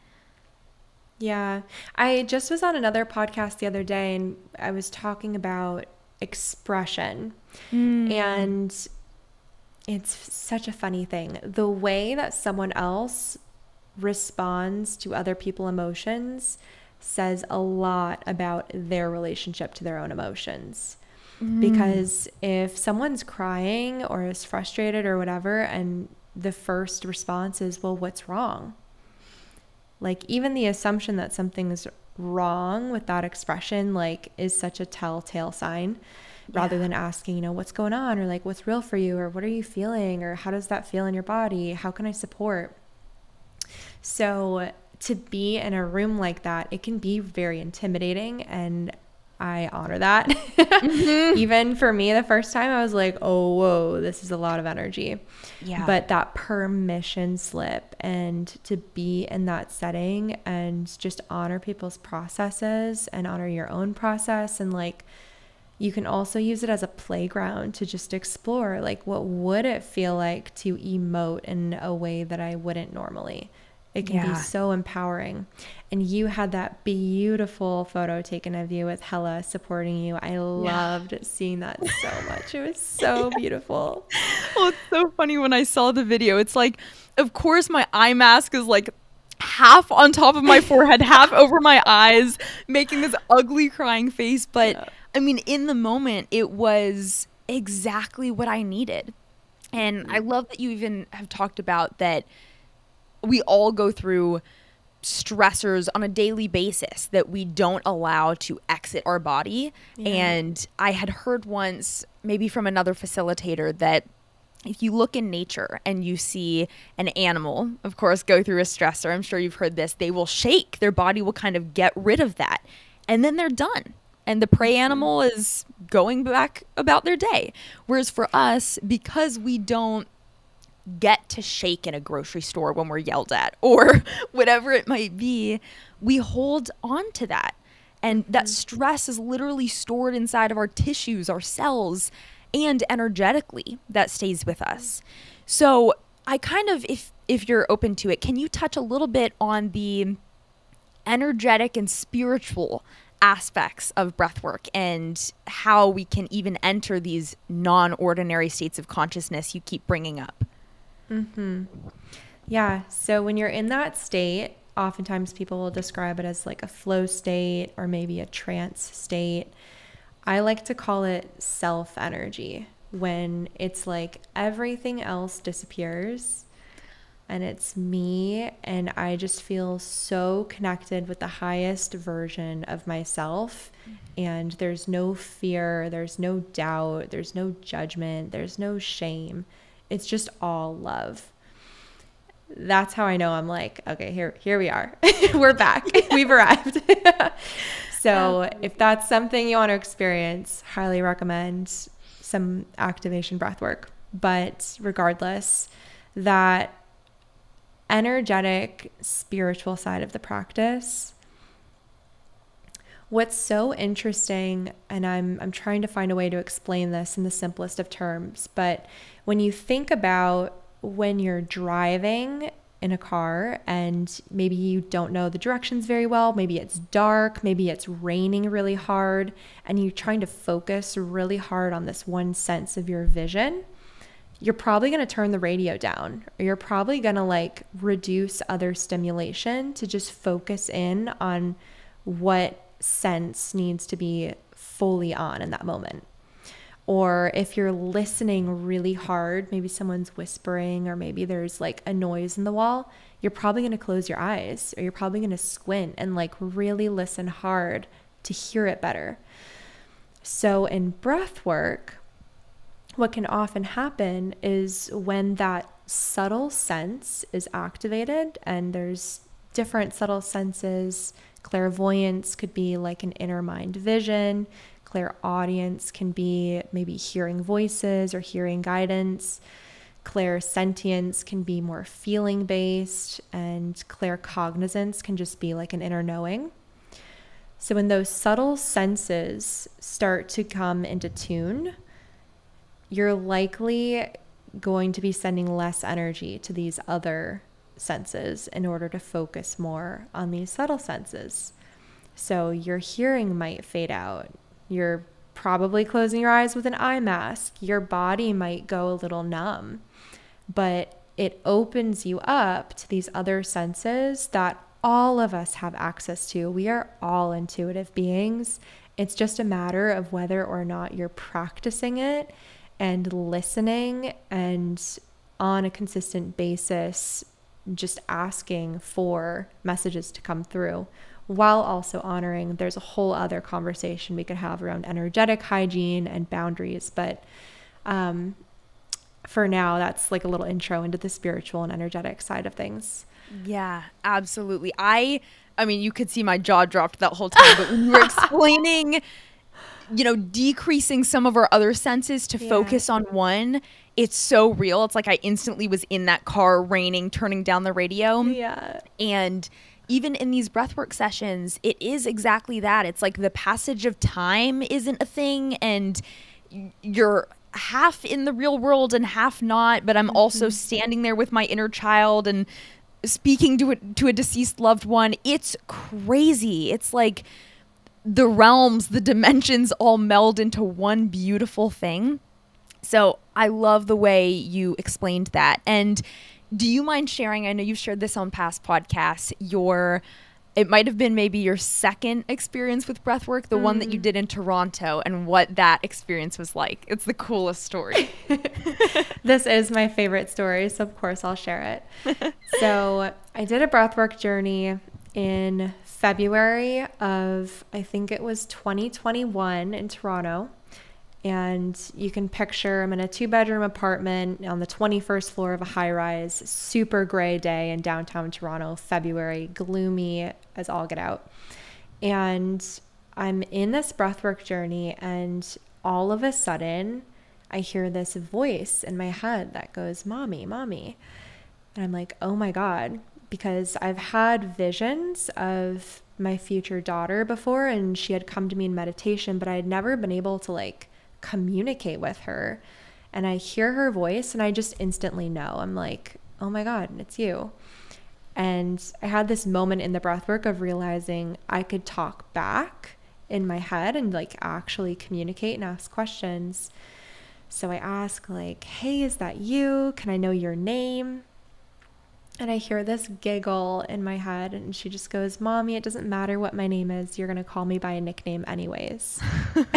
Yeah. I just was on another podcast the other day and I was talking about expression. Mm. And it's such a funny thing. The way that someone else responds to other people emotions says a lot about their relationship to their own emotions. Mm. Because if someone's crying or is frustrated or whatever, and the first response is, well, what's wrong? Like, even the assumption that something is wrong with that expression, like, is such a telltale sign yeah. rather than asking, you know, what's going on or like, what's real for you or what are you feeling or how does that feel in your body? How can I support? So, to be in a room like that, it can be very intimidating and I honor that. mm-hmm. Even for me, the first time I was like, oh, whoa, this is a lot of energy. Yeah. But that permission slip and to be in that setting and just honor people's processes and honor your own process. And like, you can also use it as a playground to just explore like, what would it feel like to emote in a way that I wouldn't normally? It can yeah. be so empowering. And you had that beautiful photo taken of you with Hella supporting you. I loved yeah. seeing that so much. It was so beautiful. Well, it's so funny when I saw the video. It's like, of course, my eye mask is like half on top of my forehead, half over my eyes, making this ugly crying face. But yeah. I mean, in the moment, it was exactly what I needed. And I mm-hmm. love that you even have talked about that we all go through stressors on a daily basis that we don't allow to exit our body. Yeah. And I had heard once, maybe from another facilitator, that if you look in nature and you see an animal, of course, go through a stressor, I'm sure you've heard this, they will shake. Their body will kind of get rid of that. And then they're done. And the prey mm-hmm. animal is going back about their day. Whereas for us, because we don't get to shake in a grocery store when we're yelled at or whatever it might be, we hold on to that. And that mm-hmm. stress is literally stored inside of our tissues, our cells, and energetically that stays with us. So, I kind of if if you're open to it, can you touch a little bit on the energetic and spiritual aspects of breath work and how we can even enter these non-ordinary states of consciousness you keep bringing up? Mm-hmm. Yeah. So when you're in that state, oftentimes people will describe it as like a flow state or maybe a trance state. I like to call it self energy when it's like everything else disappears and it's me and I just feel so connected with the highest version of myself and there's no fear, there's no doubt, there's no judgment, there's no shame it's just all love. That's how I know I'm like, okay, here here we are. We're back. We've arrived. so, um, if that's something you want to experience, highly recommend some activation breath work. But regardless, that energetic spiritual side of the practice What's so interesting, and I'm, I'm trying to find a way to explain this in the simplest of terms, but when you think about when you're driving in a car and maybe you don't know the directions very well, maybe it's dark, maybe it's raining really hard, and you're trying to focus really hard on this one sense of your vision, you're probably going to turn the radio down. Or you're probably going to like reduce other stimulation to just focus in on what sense needs to be fully on in that moment. Or if you're listening really hard, maybe someone's whispering, or maybe there's like a noise in the wall, you're probably going to close your eyes or you're probably going to squint and like really listen hard to hear it better. So in breath work, what can often happen is when that subtle sense is activated, and there's different subtle senses. Clairvoyance could be like an inner mind vision, clairaudience can be maybe hearing voices or hearing guidance. Clairsentience can be more feeling based, and claircognizance can just be like an inner knowing. So, when those subtle senses start to come into tune, you're likely going to be sending less energy to these other senses in order to focus more on these subtle senses. So your hearing might fade out. You're probably closing your eyes with an eye mask. Your body might go a little numb, but it opens you up to these other senses that all of us have access to. We are all intuitive beings. It's just a matter of whether or not you're practicing it and listening and on a consistent basis just asking for messages to come through while also honoring there's a whole other conversation we could have around energetic hygiene and boundaries but um, for now that's like a little intro into the spiritual and energetic side of things yeah absolutely i i mean you could see my jaw dropped that whole time but when you were explaining you know, decreasing some of our other senses to yeah. focus on one, it's so real. It's like I instantly was in that car raining, turning down the radio. Yeah. And even in these breathwork sessions, it is exactly that. It's like the passage of time isn't a thing and you're half in the real world and half not, but I'm mm-hmm. also standing there with my inner child and speaking to a, to a deceased loved one. It's crazy. It's like the realms, the dimensions all meld into one beautiful thing. So I love the way you explained that. And do you mind sharing? I know you've shared this on past podcasts. Your it might have been maybe your second experience with breathwork, the mm. one that you mm. did in Toronto, and what that experience was like. It's the coolest story. this is my favorite story, so of course I'll share it. so I did a breathwork journey in February of, I think it was 2021 in Toronto. And you can picture I'm in a two bedroom apartment on the 21st floor of a high rise, super gray day in downtown Toronto, February, gloomy as all get out. And I'm in this breathwork journey, and all of a sudden, I hear this voice in my head that goes, Mommy, Mommy. And I'm like, oh my God, because I've had visions of my future daughter before and she had come to me in meditation, but I had never been able to like communicate with her. And I hear her voice and I just instantly know. I'm like, oh my God, it's you. And I had this moment in the breath work of realizing I could talk back in my head and like actually communicate and ask questions. So I ask, like, hey, is that you? Can I know your name? And I hear this giggle in my head, and she just goes, Mommy, it doesn't matter what my name is. You're going to call me by a nickname, anyways. and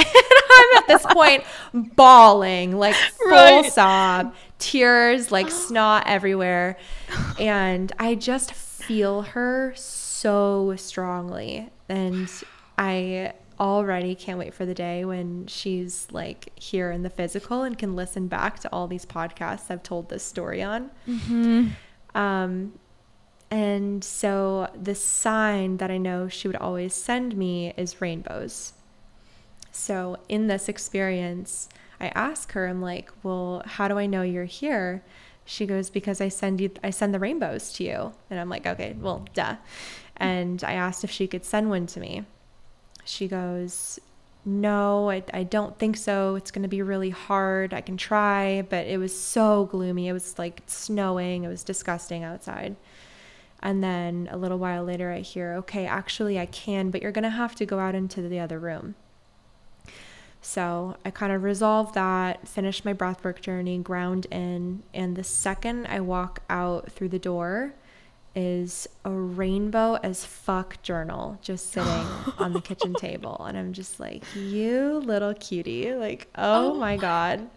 I'm at this point bawling, like full right. sob, tears, like snot everywhere. And I just feel her so strongly. And I already can't wait for the day when she's like here in the physical and can listen back to all these podcasts I've told this story on. Mm-hmm. Um, and so the sign that I know she would always send me is rainbows. So in this experience, I ask her, I'm like, well, how do I know you're here? She goes, because I send you, I send the rainbows to you. And I'm like, okay, well, duh. And I asked if she could send one to me. she goes, No, I, I don't think so. It's going to be really hard. I can try. But it was so gloomy. It was like snowing. It was disgusting outside. And then a little while later, I hear, Okay, actually, I can, but you're going to have to go out into the other room. So I kind of resolved that, finished my breathwork journey, ground in, and the second I walk out through the door, is a rainbow as fuck journal just sitting on the kitchen table. And I'm just like, you little cutie. Like, oh, oh my God.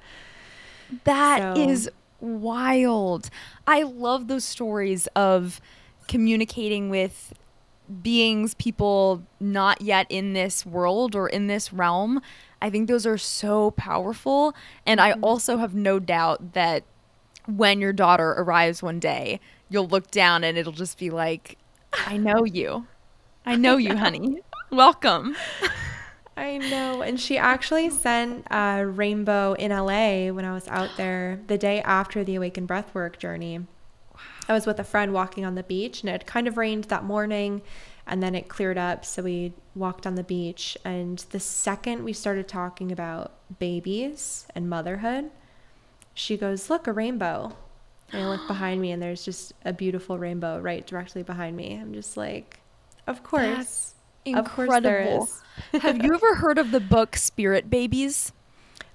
that so. is wild. I love those stories of communicating with beings, people not yet in this world or in this realm. I think those are so powerful. And I mm-hmm. also have no doubt that when your daughter arrives one day, you'll look down and it'll just be like, I know you. I know you, honey. Welcome. I know. And she actually sent a rainbow in LA when I was out there the day after the Awakened Breathwork journey. I was with a friend walking on the beach and it had kind of rained that morning and then it cleared up. So we walked on the beach. And the second we started talking about babies and motherhood, she goes, Look, a rainbow. And I look behind me and there's just a beautiful rainbow right directly behind me. I'm just like, of course. That's incredible. Of course have you ever heard of the book Spirit Babies?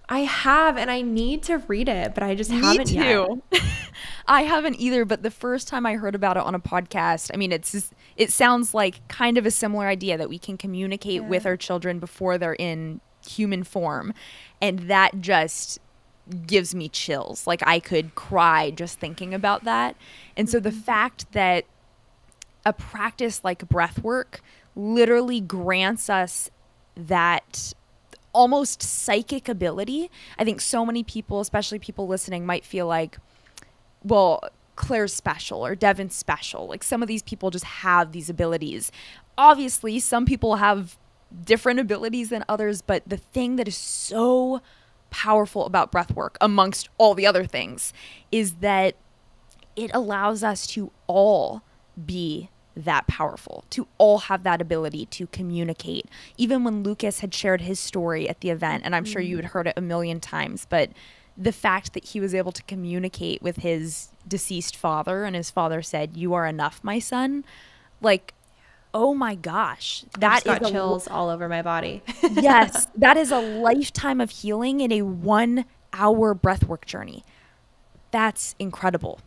I have, and I need to read it, but I just Me haven't too. yet. I haven't either, but the first time I heard about it on a podcast, I mean, it's just, it sounds like kind of a similar idea that we can communicate yeah. with our children before they're in human form, and that just gives me chills. Like I could cry just thinking about that. And so the mm-hmm. fact that a practice like breath work literally grants us that almost psychic ability. I think so many people, especially people listening, might feel like, well, Claire's special or Devon's special. Like some of these people just have these abilities. Obviously, some people have different abilities than others, but the thing that is so powerful about breath work, amongst all the other things, is that it allows us to all be that powerful, to all have that ability to communicate. Even when Lucas had shared his story at the event, and I'm sure you had mm-hmm. heard it a million times, but the fact that he was able to communicate with his deceased father and his father said, You are enough, my son, like oh my gosh, that got chills a, all over my body. yes, that is a lifetime of healing in a one hour breathwork journey. That's incredible.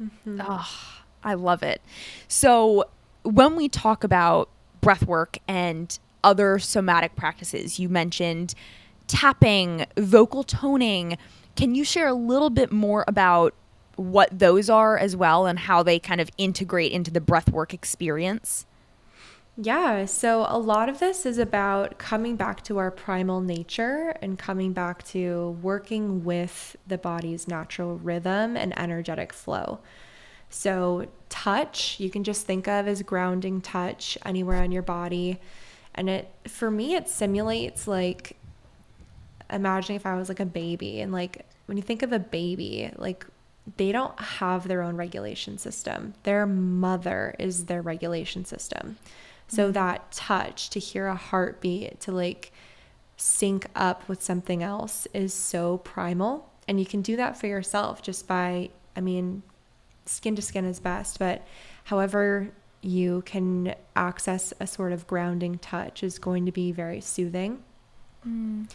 Mm-hmm. Oh, I love it. So, when we talk about breathwork and other somatic practices, you mentioned tapping, vocal toning. Can you share a little bit more about what those are as well and how they kind of integrate into the breathwork experience? Yeah, so a lot of this is about coming back to our primal nature and coming back to working with the body's natural rhythm and energetic flow. So, touch, you can just think of as grounding touch anywhere on your body. And it, for me, it simulates like imagining if I was like a baby and like when you think of a baby, like they don't have their own regulation system. Their mother is their regulation system. So mm-hmm. that touch, to hear a heartbeat, to like sync up with something else is so primal. And you can do that for yourself just by, I mean, skin to skin is best, but however you can access a sort of grounding touch is going to be very soothing. Mm.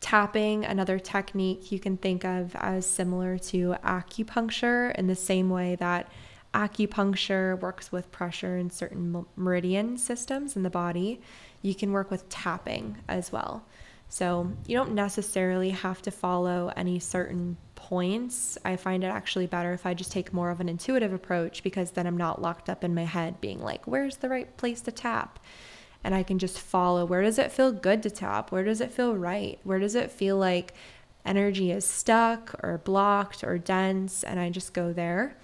Tapping, another technique you can think of as similar to acupuncture in the same way that acupuncture works with pressure in certain meridian systems in the body. You can work with tapping as well. So you don't necessarily have to follow any certain points. I find it actually better if I just take more of an intuitive approach because then I'm not locked up in my head being like, where's the right place to tap? And I can just follow where does it feel good to tap? Where does it feel right? Where does it feel like energy is stuck or blocked or dense? And I just go there.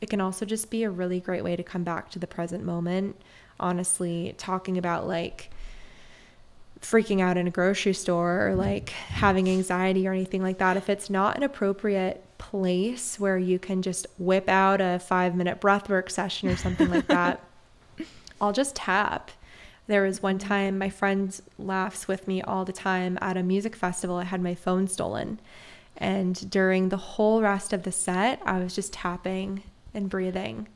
It can also just be a really great way to come back to the present moment. Honestly, talking about like freaking out in a grocery store or mm-hmm. like having anxiety or anything like that, if it's not an appropriate place where you can just whip out a five minute breathwork session or something like that, I'll just tap. There was one mm-hmm. time my friend laughs with me all the time at a music festival. I had my phone stolen. And during the whole rest of the set, I was just tapping and breathing.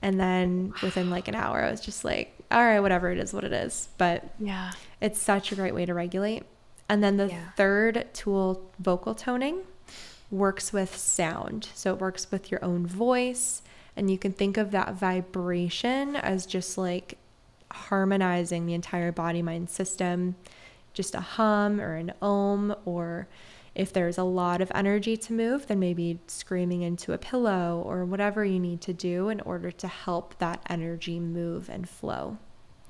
And then within like an hour, I was just like, all right, whatever it is, what it is. But Yeah. it's such a great way to regulate. And then the Yeah. third tool, vocal toning, works with sound. So it works with your own voice. And you can think of that vibration as just like harmonizing the entire body mind system, just a hum or an ohm, or if there's a lot of energy to move, then maybe screaming into a pillow or whatever you need to do in order to help that energy move and flow.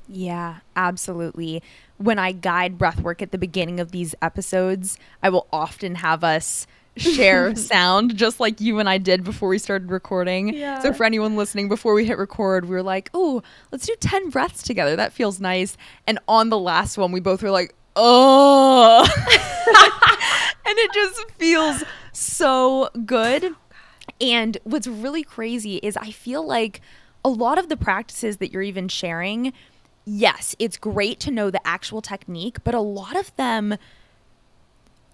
Yeah, absolutely. When I guide breath work at the beginning of these episodes, I will often have us share sound just like you and I did before we started recording. Yeah. So for anyone listening, before we hit record, we were like, "Oh, let's do 10 breaths together. That feels nice." And on the last one, we both were like, "Oh." and it just feels so good. And what's really crazy is I feel like a lot of the practices that you're even sharing, yes, it's great to know the actual technique, but a lot of them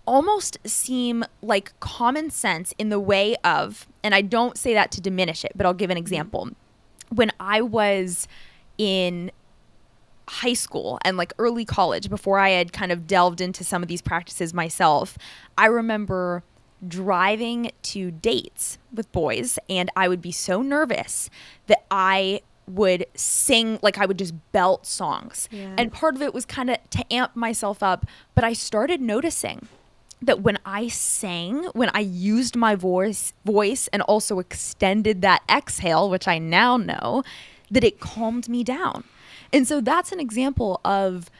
almost seem like common sense in the way of, and I don't say that to diminish it, but I'll give an mm-hmm. example. When I was in high school and like early college before I had kind of delved into some of these practices myself, I remember driving to dates with boys and I would be so nervous that I would sing like I would just belt songs. Yeah. And part of it was kind of to amp myself up, but I started noticing that when I sang, when I used my voice voice and also extended that exhale, which I now know, that it calmed me down. And so that's an example of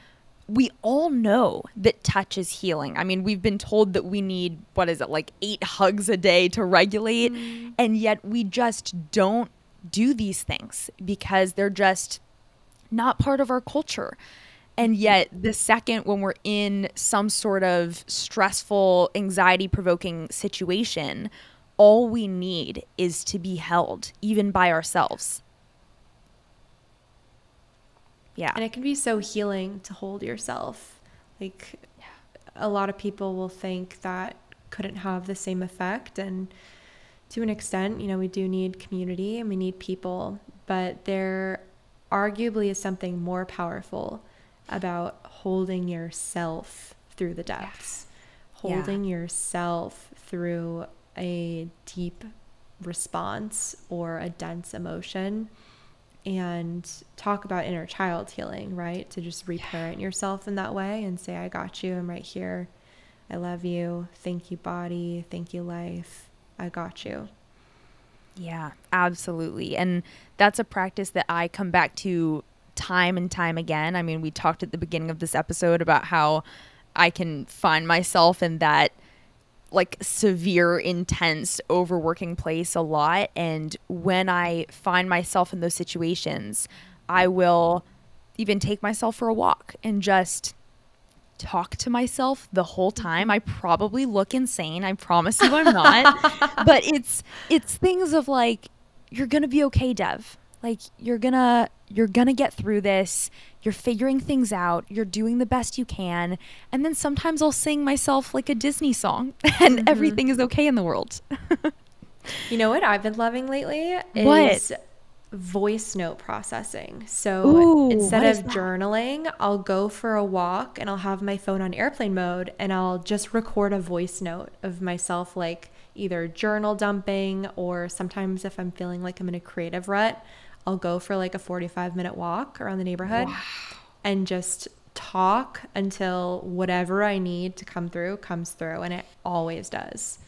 we all know that touch is healing. I mean, we've been told that we need what is it, like 8 hugs a day to regulate, mm. and yet we just don't do these things because they're just not part of our culture. And yet, the second when we're in some sort of stressful, anxiety provoking situation, all we need is to be held, even by ourselves. Yeah. And it can be so healing to hold yourself. Like a lot of people will think that couldn't have the same effect and to an extent, you know, we do need community and we need people, but there arguably is something more powerful about holding yourself through the depths. Yeah. Holding yourself through a deep response or a dense emotion and talk about inner child healing, right? To just reparent yourself in that way and say, I got you. I'm right here. I love you. Thank you, body. Thank you, life. I got you. Yeah, absolutely. And that's a practice that I come back to time and time again. I mean, we talked at the beginning of this episode about how I can find myself in that like severe, intense, overworking place a lot. And when I find myself in those situations, I will even take myself for a walk and just talk to myself the whole time. I probably look insane. I promise you I'm not. but it's it's things of like you're going to be okay, Dev. Like you're to you're to get through this. You're figuring things out. You're doing the best you can. And then sometimes I'll sing myself like a Disney song and mm-hmm. everything is okay in the world. You know what I've been loving lately What? is voice note processing. So Ooh, instead of journaling, I'll go for a walk and I'll have my phone on airplane mode and I'll just record a voice note of myself like either journal dumping or sometimes if I'm feeling like I'm in a creative rut, I'll go for like a 45 minute walk around the neighborhood and just talk until whatever I need to come through comes through and it always does.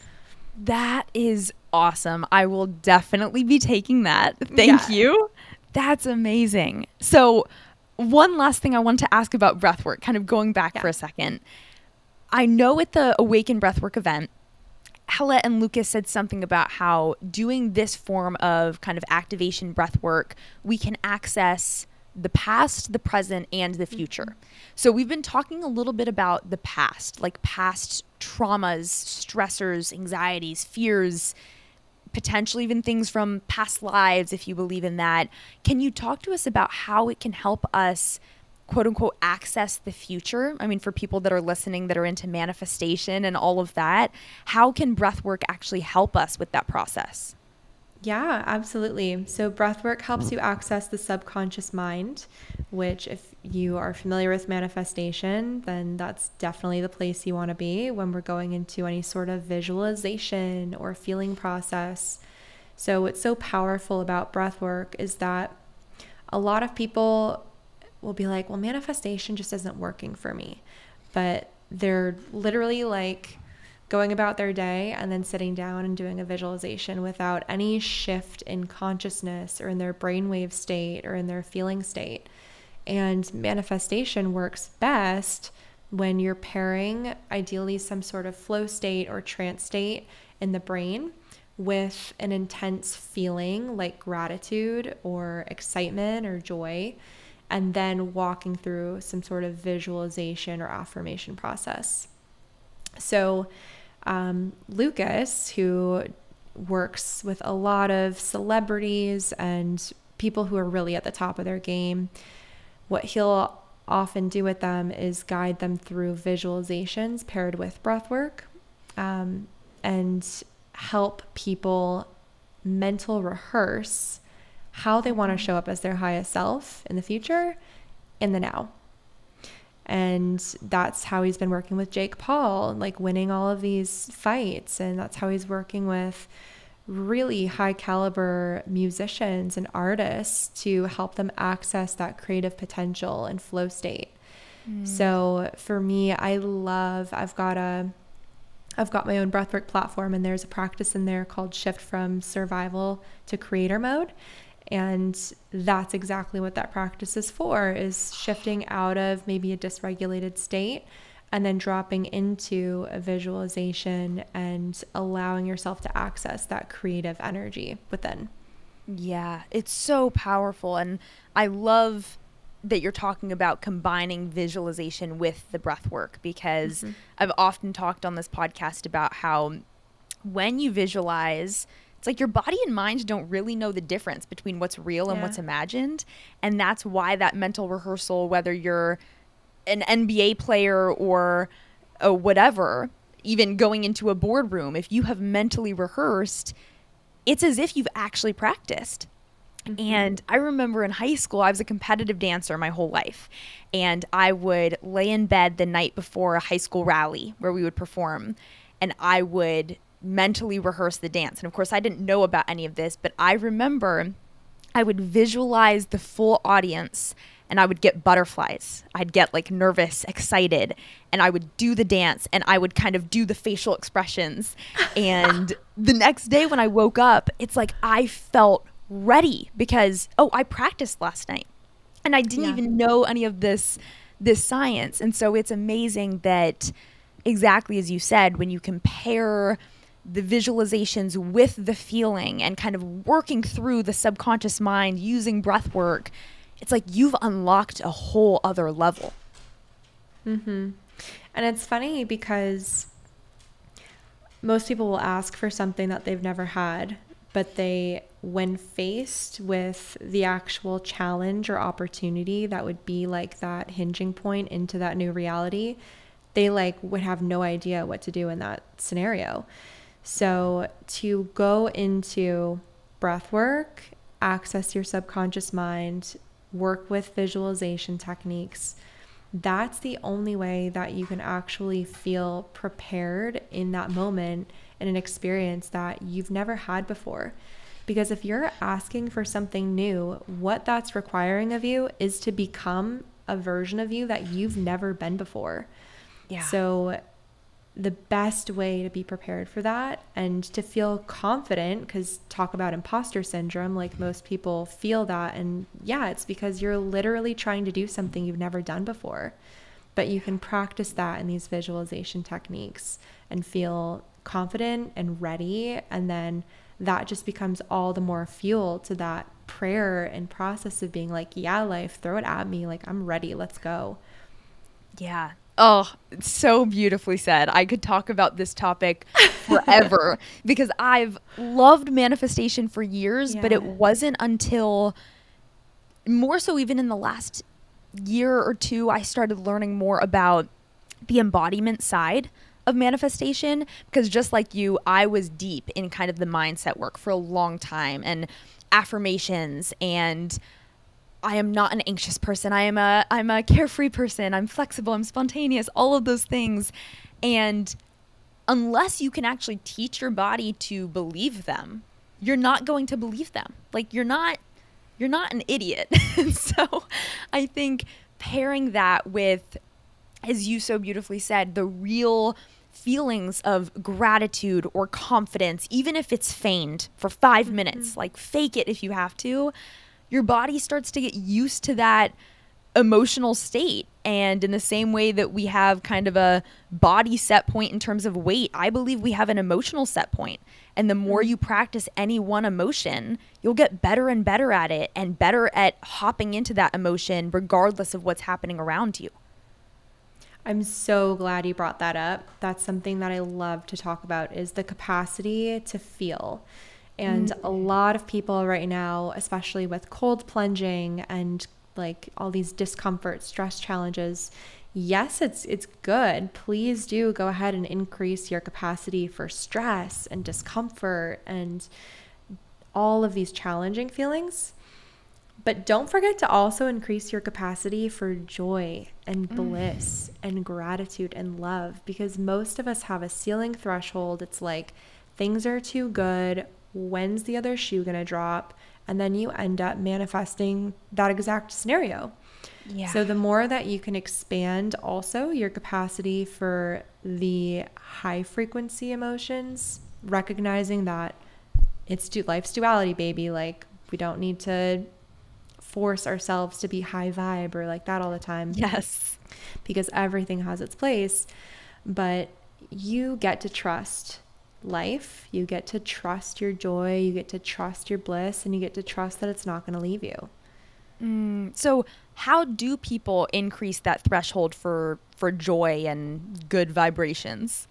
That is awesome. I will definitely be taking that. Thank Yeah. you. That's amazing. So, one last thing I want to ask about breathwork, kind of going back Yeah. for a second. I know at the Awaken Breathwork event, Hella and Lucas said something about how doing this form of kind of activation breath work, we can access the past, the present, and the mm-hmm. future. So we've been talking a little bit about the past, like past traumas, stressors, anxieties, fears, potentially even things from past lives, if you believe in that. Can you talk to us about how it can help us quote unquote access the future? I mean, for people that are listening that are into manifestation and all of that, how can breath work actually help us with that process? Yeah, absolutely. So, breath work helps you access the subconscious mind, which, if you are familiar with manifestation, then that's definitely the place you want to be when we're going into any sort of visualization or feeling process. So, what's so powerful about breath work is that a lot of people will be like, well, manifestation just isn't working for me. But they're literally like, going about their day and then sitting down and doing a visualization without any shift in consciousness or in their brainwave state or in their feeling state. And manifestation works best when you're pairing ideally some sort of flow state or trance state in the brain with an intense feeling like gratitude or excitement or joy, and then walking through some sort of visualization or affirmation process. So, um, Lucas, who works with a lot of celebrities and people who are really at the top of their game, what he'll often do with them is guide them through visualizations paired with breath work um, and help people mental rehearse how they want to show up as their highest self in the future in the now and that's how he's been working with Jake Paul, like winning all of these fights. And that's how he's working with really high caliber musicians and artists to help them access that creative potential and flow state. Mm. So for me, I love, I've got a, I've got my own breathwork platform and there's a practice in there called shift from survival to creator mode and that's exactly what that practice is for is shifting out of maybe a dysregulated state and then dropping into a visualization and allowing yourself to access that creative energy within. Yeah, it's so powerful and I love that you're talking about combining visualization with the breath work because mm-hmm. I've often talked on this podcast about how when you visualize it's like your body and mind don't really know the difference between what's real and yeah. what's imagined. And that's why that mental rehearsal, whether you're an NBA player or a whatever, even going into a boardroom, if you have mentally rehearsed, it's as if you've actually practiced. Mm-hmm. And I remember in high school, I was a competitive dancer my whole life. And I would lay in bed the night before a high school rally where we would perform. And I would mentally rehearse the dance. And of course, I didn't know about any of this, but I remember I would visualize the full audience and I would get butterflies. I'd get like nervous, excited, and I would do the dance and I would kind of do the facial expressions. And the next day when I woke up, it's like I felt ready because oh, I practiced last night. And I didn't yeah. even know any of this this science. And so it's amazing that exactly as you said when you compare the visualizations with the feeling and kind of working through the subconscious mind using breath work, it's like you've unlocked a whole other level. Mm-hmm. And it's funny because most people will ask for something that they've never had, but they, when faced with the actual challenge or opportunity that would be like that hinging point into that new reality, they like would have no idea what to do in that scenario. So, to go into breath work, access your subconscious mind, work with visualization techniques, that's the only way that you can actually feel prepared in that moment in an experience that you've never had before. Because if you're asking for something new, what that's requiring of you is to become a version of you that you've never been before. Yeah. So the best way to be prepared for that and to feel confident because talk about imposter syndrome like most people feel that and yeah it's because you're literally trying to do something you've never done before. But you can practice that in these visualization techniques and feel confident and ready and then that just becomes all the more fuel to that prayer and process of being like yeah life throw it at me like i'm ready let's go. Yeah Oh, so beautifully said. I could talk about this topic forever because I've loved manifestation for years, yeah. but it wasn't until more so even in the last year or two, I started learning more about the embodiment side of manifestation because just like you, I was deep in kind of the mindset work for a long time and affirmations and I am not an anxious person. I am a I'm a carefree person. I'm flexible, I'm spontaneous, all of those things. And unless you can actually teach your body to believe them, you're not going to believe them. Like you're not you're not an idiot. so I think pairing that with as you so beautifully said, the real feelings of gratitude or confidence, even if it's feigned for 5 mm-hmm. minutes, like fake it if you have to, your body starts to get used to that emotional state. And in the same way that we have kind of a body set point in terms of weight, I believe we have an emotional set point. And the more mm-hmm. you practice any one emotion, you'll get better and better at it and better at hopping into that emotion regardless of what's happening around you. I'm so glad you brought that up. That's something that I love to talk about is the capacity to feel. And mm-hmm. a lot of people right now, especially with cold plunging and like all these discomfort, stress challenges, yes, it's it's good. Please do go ahead and increase your capacity for stress and discomfort and all of these challenging feelings. But don't forget to also increase your capacity for joy and mm. bliss mm. and gratitude and love because most of us have a ceiling threshold. It's like things are too good. When's the other shoe going to drop? And then you end up manifesting that exact scenario. Yeah. So the more that you can expand also your capacity for the high frequency emotions, recognizing that it's du- life's duality, baby. Like we don't need to force ourselves to be high vibe or like that all the time. Yes. Because everything has its place. But you get to trust life. You get to trust your joy. You get to trust your bliss. And you get to trust that it's not going to leave you. Mm, so, how do people increase that threshold for for joy and good vibrations?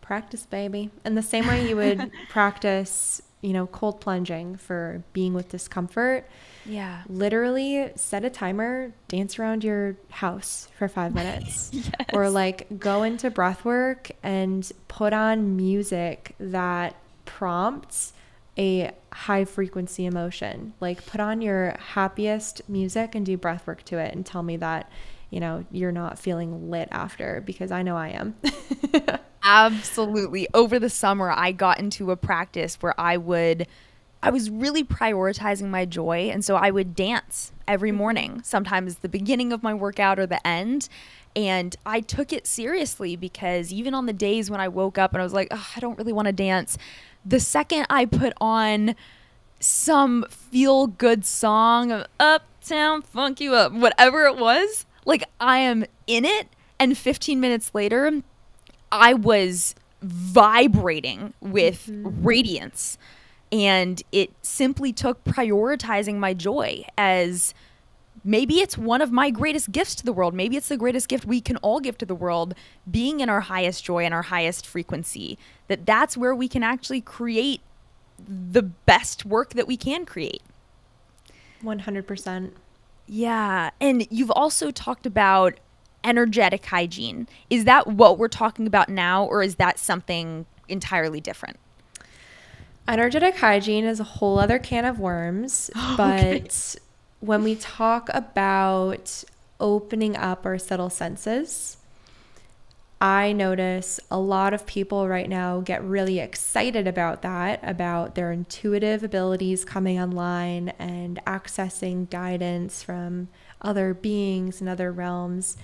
Practice, baby. In the same way you would practice, you know, cold plunging for being with discomfort yeah. Literally set a timer, dance around your house for five minutes. yes. Or like go into breath work and put on music that prompts a high frequency emotion. Like put on your happiest music and do breath work to it and tell me that, you know, you're not feeling lit after because I know I am. Absolutely. Over the summer, I got into a practice where I would I was really prioritizing my joy. And so I would dance every mm-hmm. morning, sometimes the beginning of my workout or the end. And I took it seriously because even on the days when I woke up and I was like, I don't really want to dance, the second I put on some feel good song of Uptown Funk You Up, whatever it was, like I am in it. And 15 minutes later, I was vibrating with mm-hmm. radiance. And it simply took prioritizing my joy as maybe it's one of my greatest gifts to the world. Maybe it's the greatest gift we can all give to the world, being in our highest joy and our highest frequency. That that's where we can actually create the best work that we can create. 100%. Yeah. And you've also talked about energetic hygiene. Is that what we're talking about now, or is that something entirely different? Energetic hygiene is a whole other can of worms, but okay. when we talk about opening up our subtle senses, I notice a lot of people right now get really excited about that, about their intuitive abilities coming online and accessing guidance from other beings and other realms.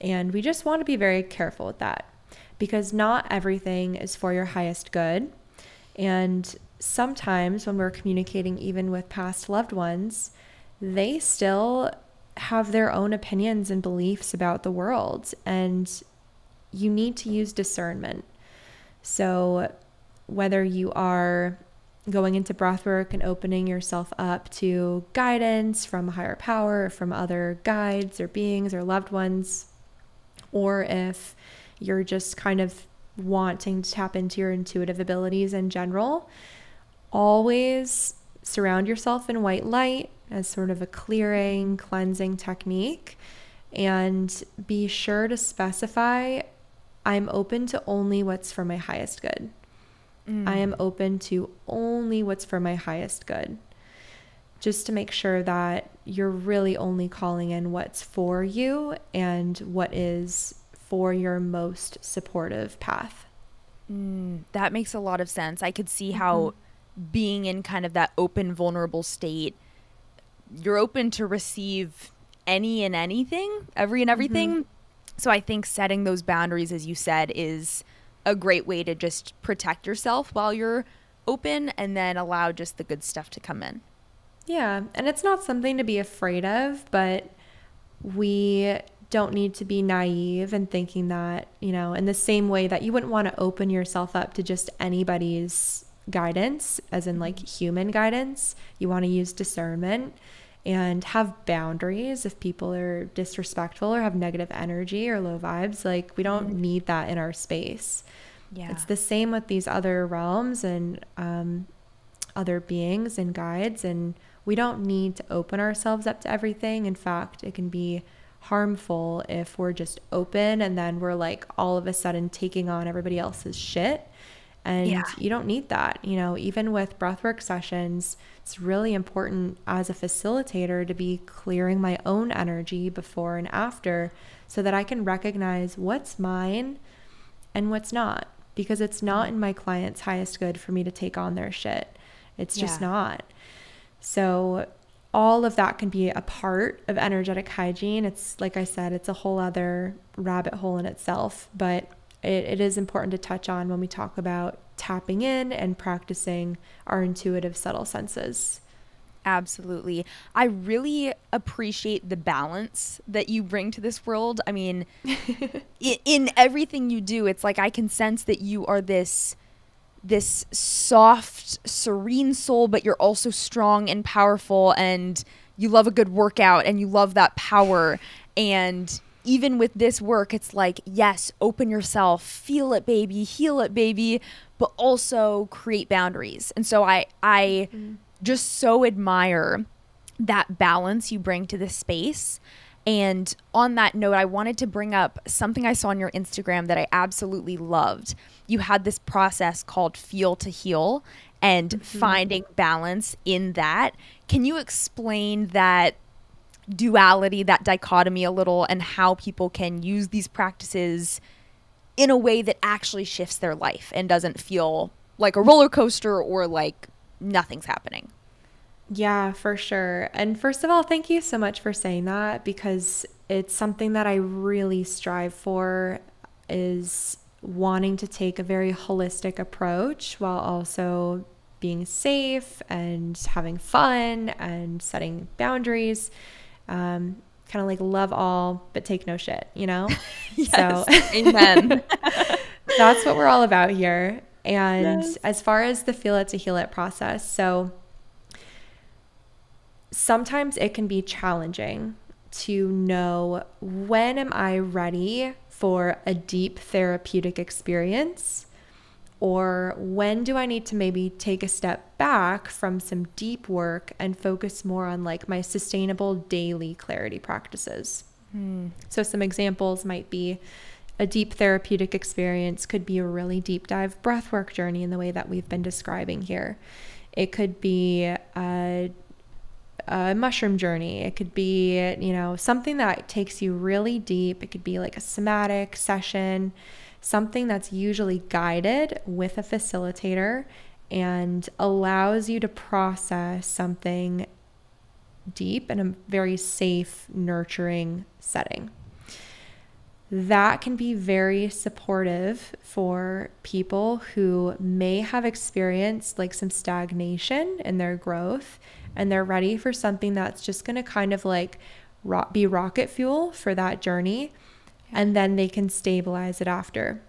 And we just want to be very careful with that because not everything is for your highest good. And sometimes when we're communicating, even with past loved ones, they still have their own opinions and beliefs about the world. And you need to use discernment. So, whether you are going into breath work and opening yourself up to guidance from a higher power, from other guides or beings or loved ones, or if you're just kind of wanting to tap into your intuitive abilities in general, always surround yourself in white light, as sort of a clearing, cleansing technique. And be sure to specify I'm open to only what's for my highest good. Mm. I am open to only what's for my highest good. Just to make sure that you're really only calling in what's for you and what is for your most supportive path. Mm, that makes a lot of sense. I could see how mm-hmm. being in kind of that open, vulnerable state, you're open to receive any and anything, every and mm-hmm. everything. Mm-hmm. So I think setting those boundaries, as you said, is a great way to just protect yourself while you're open and then allow just the good stuff to come in. Yeah. And it's not something to be afraid of, but we don't need to be naive and thinking that, you know, in the same way that you wouldn't want to open yourself up to just anybody's guidance, as in like human guidance, you want to use discernment and have boundaries if people are disrespectful or have negative energy or low vibes. Like, we don't mm-hmm. need that in our space. Yeah. It's the same with these other realms and um, other beings and guides. And we don't need to open ourselves up to everything. In fact, it can be harmful if we're just open and then we're like all of a sudden taking on everybody else's shit. And yeah. you don't need that. You know, even with breathwork sessions, it's really important as a facilitator to be clearing my own energy before and after so that I can recognize what's mine and what's not. Because it's not in my client's highest good for me to take on their shit. It's yeah. just not. So, all of that can be a part of energetic hygiene. It's like I said, it's a whole other rabbit hole in itself, but it, it is important to touch on when we talk about tapping in and practicing our intuitive subtle senses. Absolutely. I really appreciate the balance that you bring to this world. I mean, in, in everything you do, it's like I can sense that you are this this soft, serene soul, but you're also strong and powerful and you love a good workout and you love that power and even with this work, it's like, yes, open yourself, feel it, baby, heal it, baby, but also create boundaries. And so I, I mm-hmm. just so admire that balance you bring to this space. And on that note, I wanted to bring up something I saw on your Instagram that I absolutely loved. You had this process called Feel to Heal and mm-hmm. finding balance in that. Can you explain that duality, that dichotomy a little, and how people can use these practices in a way that actually shifts their life and doesn't feel like a roller coaster or like nothing's happening. Yeah, for sure. And first of all, thank you so much for saying that because it's something that I really strive for is wanting to take a very holistic approach while also being safe and having fun and setting boundaries um, kind of like love all but take no shit, you know? yes. So, amen. that's what we're all about here. And yes. as far as the feel it to heal it process, so sometimes it can be challenging to know when am I ready for a deep therapeutic experience or when do I need to maybe take a step back from some deep work and focus more on like my sustainable daily clarity practices? Hmm. So, some examples might be a deep therapeutic experience, could be a really deep dive breathwork journey in the way that we've been describing here. It could be a, a mushroom journey. It could be, you know, something that takes you really deep. It could be like a somatic session something that's usually guided with a facilitator and allows you to process something deep in a very safe, nurturing setting. That can be very supportive for people who may have experienced like some stagnation in their growth and they're ready for something that's just going to kind of like be rocket fuel for that journey and then they can stabilize it after.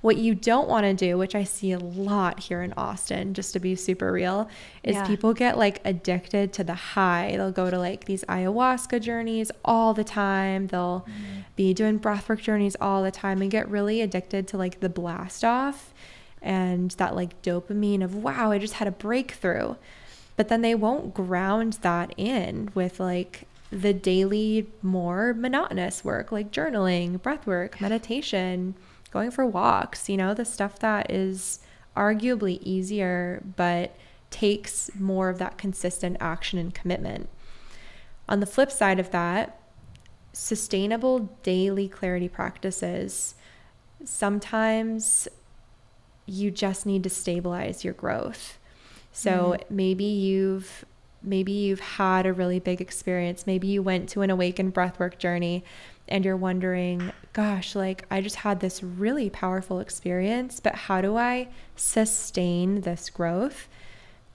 What you don't want to do, which I see a lot here in Austin, just to be super real, is yeah. people get like addicted to the high. They'll go to like these ayahuasca journeys all the time. They'll mm. be doing breathwork journeys all the time and get really addicted to like the blast off and that like dopamine of, wow, I just had a breakthrough. But then they won't ground that in with like the daily more monotonous work like journaling, breath work, meditation, going for walks, you know, the stuff that is arguably easier but takes more of that consistent action and commitment. On the flip side of that, sustainable daily clarity practices sometimes you just need to stabilize your growth. So mm. maybe you've maybe you've had a really big experience. Maybe you went to an awakened breathwork journey and you're wondering, gosh, like I just had this really powerful experience, but how do I sustain this growth?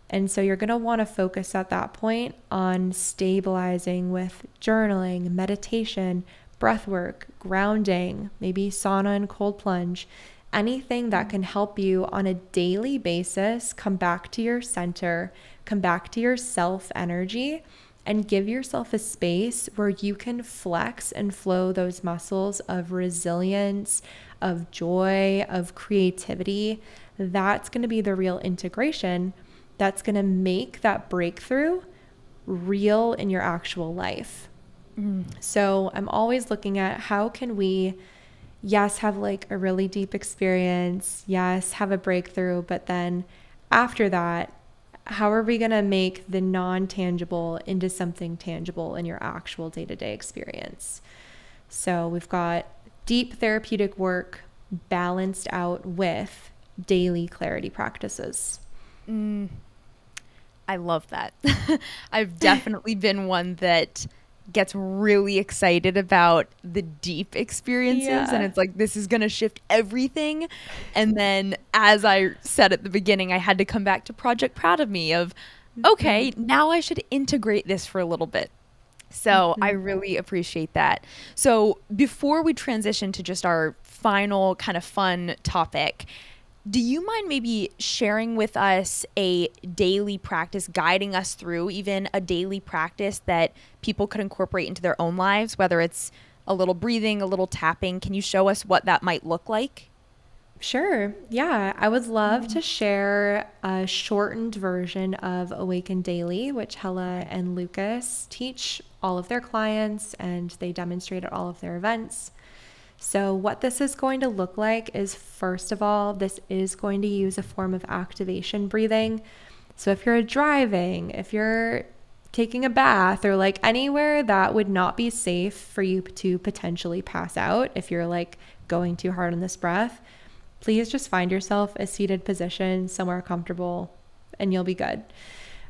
And so you're going to want to focus at that point on stabilizing with journaling, meditation, breath work, grounding, maybe sauna and cold plunge, anything that can help you on a daily basis come back to your center, come back to your self energy, and give yourself a space where you can flex and flow those muscles of resilience, of joy, of creativity. That's going to be the real integration that's going to make that breakthrough real in your actual life. Mm. So I'm always looking at how can we yes have like a really deep experience, yes, have a breakthrough, but then after that how are we going to make the non-tangible into something tangible in your actual day-to-day experience? So we've got deep therapeutic work balanced out with daily clarity practices. Mm, I love that. I've definitely been one that gets really excited about the deep experiences yeah. and it's like this is going to shift everything and then as i said at the beginning i had to come back to project proud of me of okay mm-hmm. now i should integrate this for a little bit so mm-hmm. i really appreciate that so before we transition to just our final kind of fun topic do you mind maybe sharing with us a daily practice, guiding us through even a daily practice that people could incorporate into their own lives, whether it's a little breathing, a little tapping? Can you show us what that might look like? Sure. Yeah. I would love to share a shortened version of Awaken Daily, which Hella and Lucas teach all of their clients and they demonstrate at all of their events. So, what this is going to look like is first of all, this is going to use a form of activation breathing. So, if you're driving, if you're taking a bath, or like anywhere that would not be safe for you to potentially pass out, if you're like going too hard on this breath, please just find yourself a seated position somewhere comfortable and you'll be good.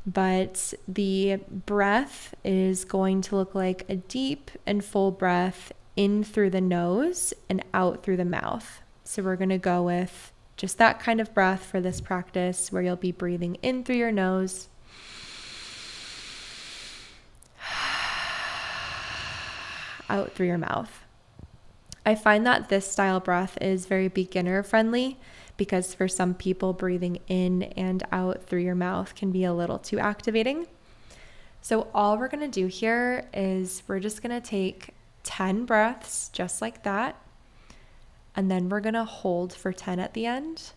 But the breath is going to look like a deep and full breath in through the nose and out through the mouth. So we're going to go with just that kind of breath for this practice where you'll be breathing in through your nose. Out through your mouth. I find that this style breath is very beginner friendly because for some people, breathing in and out through your mouth can be a little too activating. So, all we're gonna do here is we're just gonna take 10 breaths, just like that. And then we're going to hold for 10 at the end.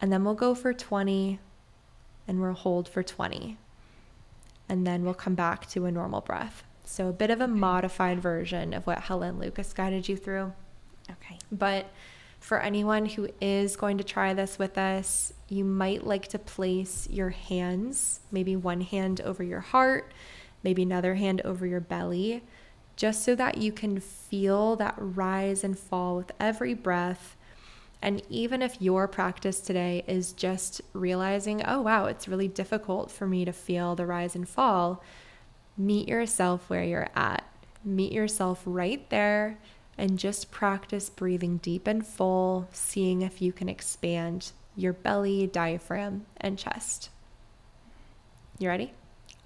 And then we'll go for 20 and we'll hold for 20. And then we'll come back to a normal breath. So, a bit of a modified version of what Hella and Lucas guided you through. Okay. But for anyone who is going to try this with us, you might like to place your hands, maybe one hand over your heart, maybe another hand over your belly, just so that you can feel that rise and fall with every breath. And even if your practice today is just realizing, oh, wow, it's really difficult for me to feel the rise and fall, meet yourself where you're at. Meet yourself right there and just practice breathing deep and full, seeing if you can expand your belly, diaphragm, and chest. You ready?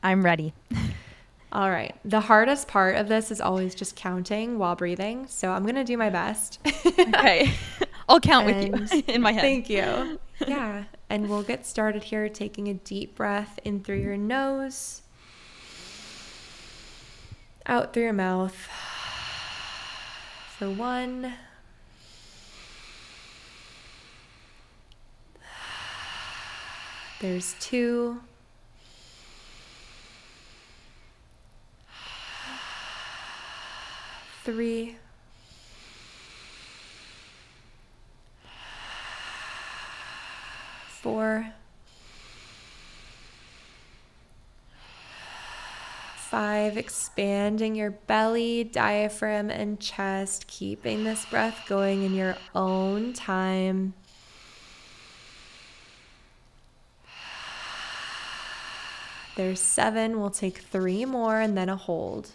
I'm ready. All right. The hardest part of this is always just counting while breathing. So I'm going to do my best. okay. I'll count and with you in my head. Thank you. Yeah. And we'll get started here taking a deep breath in through your nose, out through your mouth. For one, there's two. Three, four, five, expanding your belly, diaphragm, and chest, keeping this breath going in your own time. There's seven. We'll take three more and then a hold.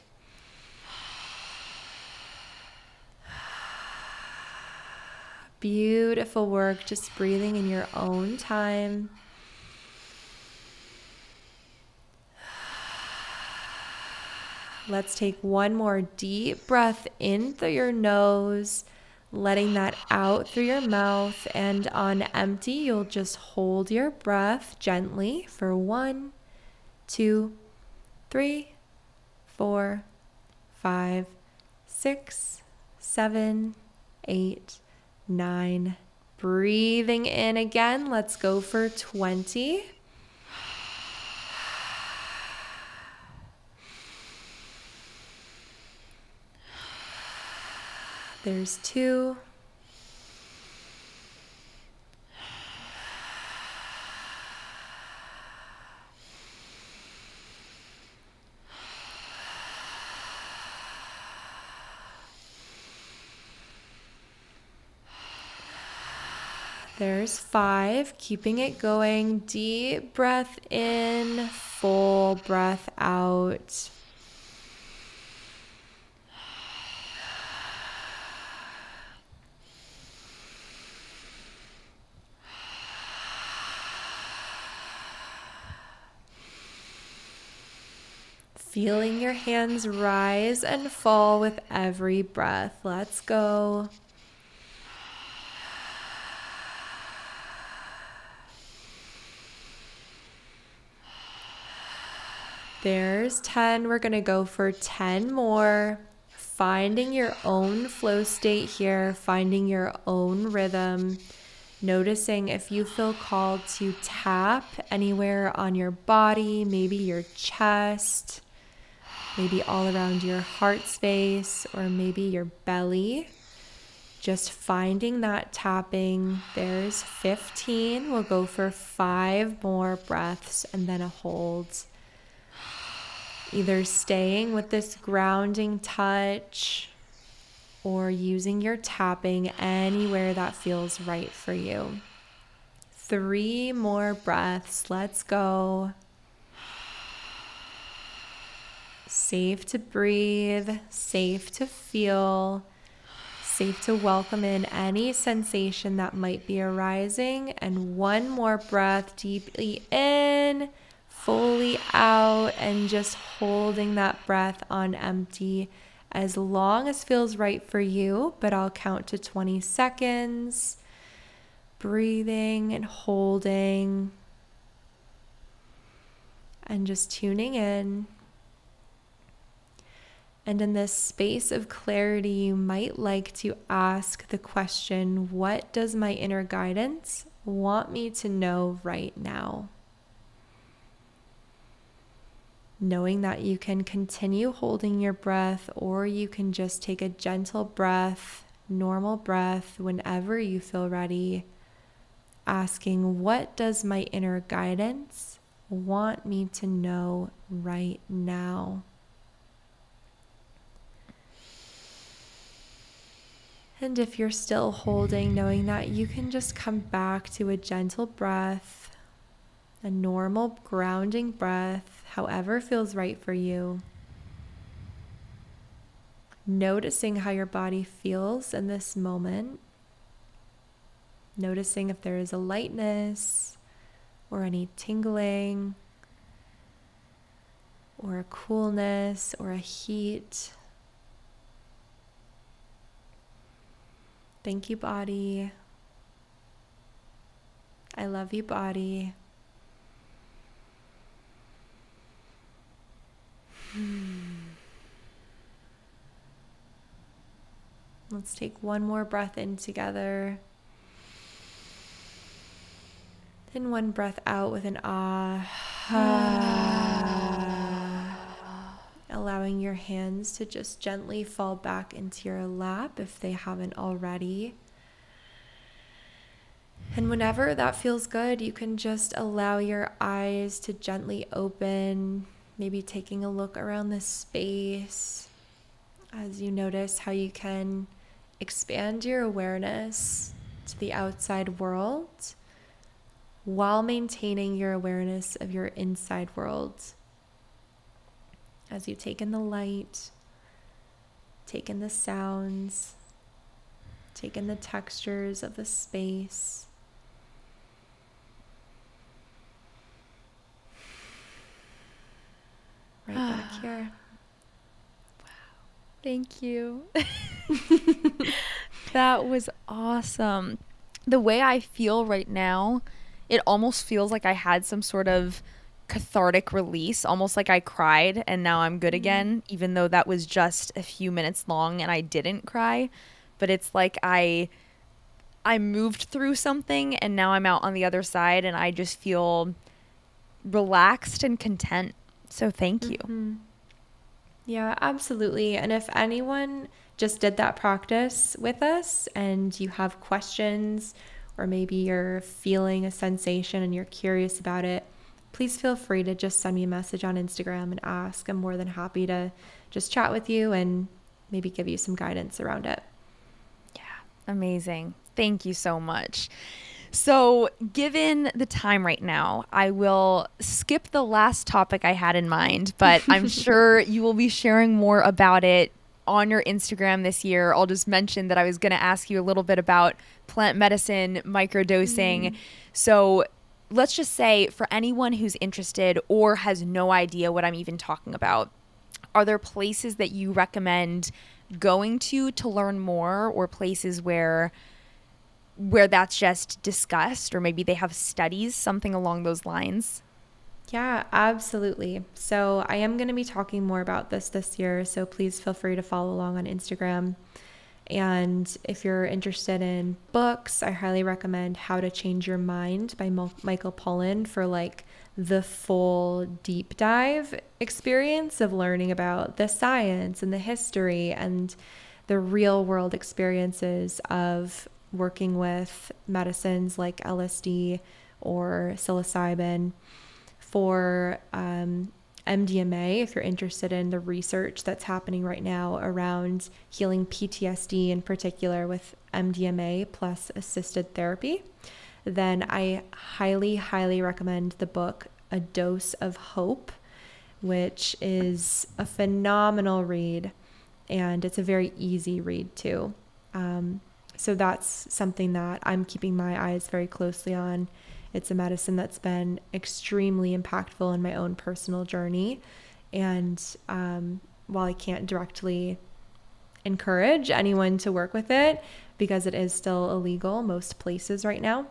Beautiful work, just breathing in your own time. Let's take one more deep breath in through your nose, letting that out through your mouth. And on empty, you'll just hold your breath gently for one, two, three, four, five, six, seven, eight, nine. Breathing in again. Let's go for 20. There's two. There's five, keeping it going. Deep breath in, full breath out. Feeling your hands rise and fall with every breath. Let's go. There's 10. We're going to go for 10 more. Finding your own flow state here, finding your own rhythm. Noticing if you feel called to tap anywhere on your body, maybe your chest, maybe all around your heart space, or maybe your belly. Just finding that tapping. There's 15. We'll go for five more breaths and then a hold. Either staying with this grounding touch or using your tapping anywhere that feels right for you. Three more breaths. Let's go. Safe to breathe, safe to feel, safe to welcome in any sensation that might be arising. And one more breath deeply in fully out and just holding that breath on empty as long as feels right for you, but I'll count to 20 seconds. Breathing and holding and just tuning in. And in this space of clarity, you might like to ask the question What does my inner guidance want me to know right now? Knowing that you can continue holding your breath or you can just take a gentle breath, normal breath, whenever you feel ready. Asking, what does my inner guidance want me to know right now? And if you're still holding, knowing that you can just come back to a gentle breath, a normal grounding breath however feels right for you. Noticing how your body feels in this moment. Noticing if there is a lightness or any tingling or a coolness or a heat. Thank you, body. I love you, body. Let's take one more breath in together. Then one breath out with an ah. allowing your hands to just gently fall back into your lap if they haven't already. And whenever that feels good, you can just allow your eyes to gently open, maybe taking a look around the space as you notice how you can expand your awareness to the outside world while maintaining your awareness of your inside world. As you take in the light, take in the sounds, take in the textures of the space. Right back here. Wow. Thank you. that was awesome. The way I feel right now, it almost feels like I had some sort of cathartic release, almost like I cried and now I'm good Mm-hmm. again, even though that was just a few minutes long and I didn't cry. But it's like I I moved through something and now I'm out on the other side and I just feel relaxed and content. So thank you. Mhm. Yeah, absolutely. And if anyone just did that practice with us and you have questions, or maybe you're feeling a sensation and you're curious about it, please feel free to just send me a message on Instagram and ask. I'm more than happy to just chat with you and maybe give you some guidance around it. Yeah, amazing. Thank you so much. So, given the time right now, I will skip the last topic I had in mind, but I'm sure you will be sharing more about it on your Instagram this year. I'll just mention that I was going to ask you a little bit about plant medicine, microdosing. Mm. So, let's just say for anyone who's interested or has no idea what I'm even talking about, are there places that you recommend going to to learn more or places where where that's just discussed or maybe they have studies something along those lines Yeah, absolutely. So I am going to be talking more about this this year. So please feel free to follow along on Instagram. And if you're interested in books, I highly recommend How to Change Your Mind by Mo- Michael Pollan for like the full deep dive experience of learning about the science and the history and the real world experiences of working with medicines like LSD or psilocybin for um, MDMA, if you're interested in the research that's happening right now around healing PTSD in particular with MDMA plus assisted therapy, then I highly, highly recommend the book A Dose of Hope, which is a phenomenal read and it's a very easy read too. Um, so that's something that I'm keeping my eyes very closely on. It's a medicine that's been extremely impactful in my own personal journey. And um, while I can't directly encourage anyone to work with it because it is still illegal most places right now,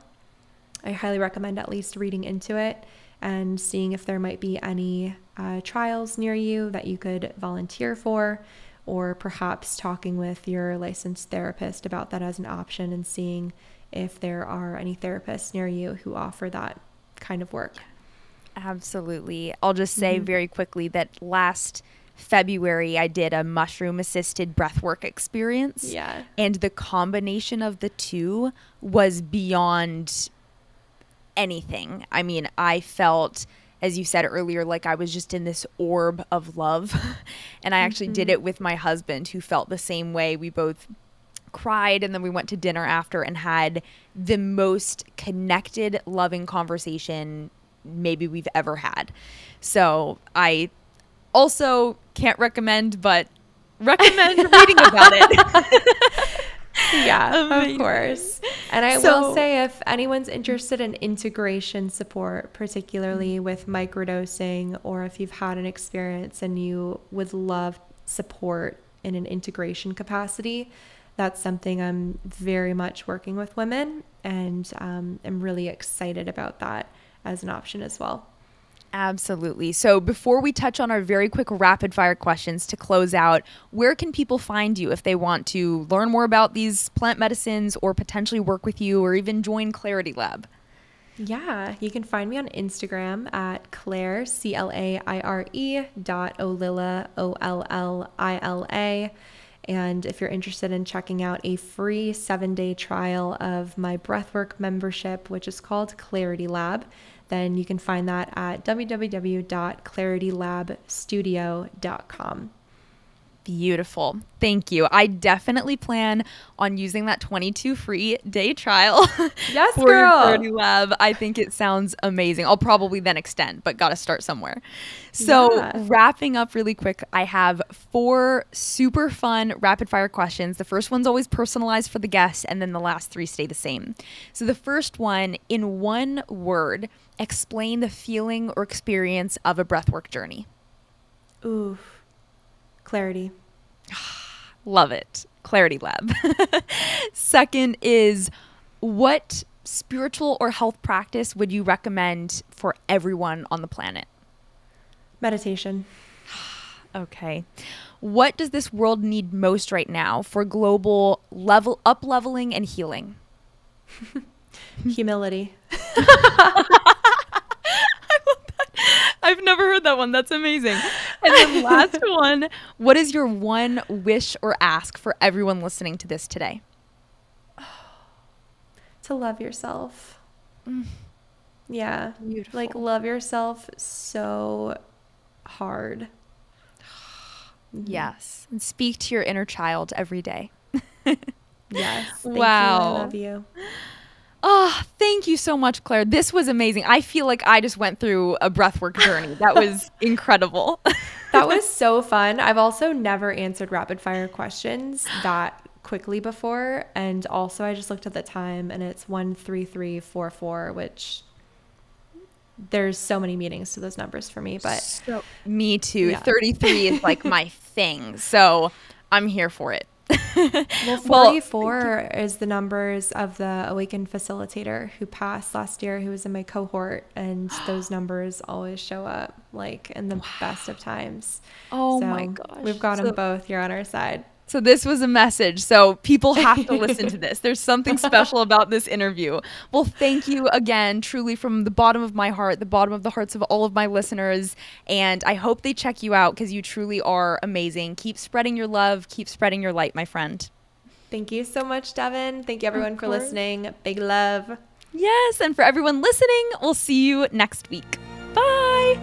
I highly recommend at least reading into it and seeing if there might be any uh, trials near you that you could volunteer for, or perhaps talking with your licensed therapist about that as an option and seeing if there are any therapists near you who offer that kind of work. absolutely i'll just say Mhm. very quickly that last february i did a mushroom assisted breathwork experience Yeah. and the combination of the two was beyond anything. I mean, I felt, as you said earlier, like I was just in this orb of love. and I actually did mm-hmm. it with my husband, who felt the same way. We both cried and then we went to dinner after and had the most connected, loving conversation maybe we've ever had. So I also can't recommend, but recommend reading about it. Yeah, Amazing. of course. And I So- will say if anyone's interested in integration support, particularly with microdosing, or if you've had an experience and you would love support in an integration capacity, that's something I'm very much working with women, and um, I'm really excited about that as an option as well. Absolutely. So before we touch on our very quick rapid fire questions to close out, where can people find you if they want to learn more about these plant medicines or potentially work with you or even join Clarity Lab? Yeah, you can find me on Instagram at Claire, C L A I R E dot Ollila, O L L I L A. And if you're interested in checking out a free seven day trial of my breathwork membership, which is called Clarity Lab, then you can find that at www.claritylabstudio.com. Beautiful. Thank you. I definitely plan on using that 22 free day trial yes, for girl. Clarity Lab. I think it sounds amazing. I'll probably then extend, but got to start somewhere. So, Yeah. wrapping up really quick, I have four super fun rapid fire questions. The first one's always personalized for the guest, and then the last three stay the same. So, the first one, in one word, explain the feeling or experience of a breathwork journey. Ooh, clarity. Love it. Clarity Lab. Second is what spiritual or health practice would you recommend for everyone on the planet? Meditation. Okay. What does this world need most right now for global level up leveling and healing? Humility. I've never heard that one. That's amazing. And then last one, what is your one wish or ask for everyone listening to this today? To love yourself. Mm. Yeah. Beautiful. Like love yourself so hard. Yes. And speak to your inner child every day. Yes. Thank Wow. You. I love you. Oh, thank you so much, Claire. This was amazing. I feel like I just went through a breathwork journey. That was incredible. That was so fun. I've also never answered rapid fire questions that quickly before. And also, I just looked at the time and it's 13344, which there's so many meanings to those numbers for me. But Me too. Yeah. 33 is like my thing. So I'm here for it. well, Well, 44 is the numbers of the awakened facilitator who passed last year, who was in my cohort. And those numbers always show up like in the best of times. Oh So my gosh. We've got So- them both. You're on our side. So this was a message. So people have to listen to this. There's something special about this interview. Well, thank you again, truly from the bottom of my heart, the bottom of the hearts of all of my listeners, and I hope they check you out because you truly are amazing. Keep spreading your love, keep spreading your light, my friend. Thank you so much, Devon. Thank you, everyone, for listening. Big love. Yes, and for everyone listening, we'll see you next week. Bye.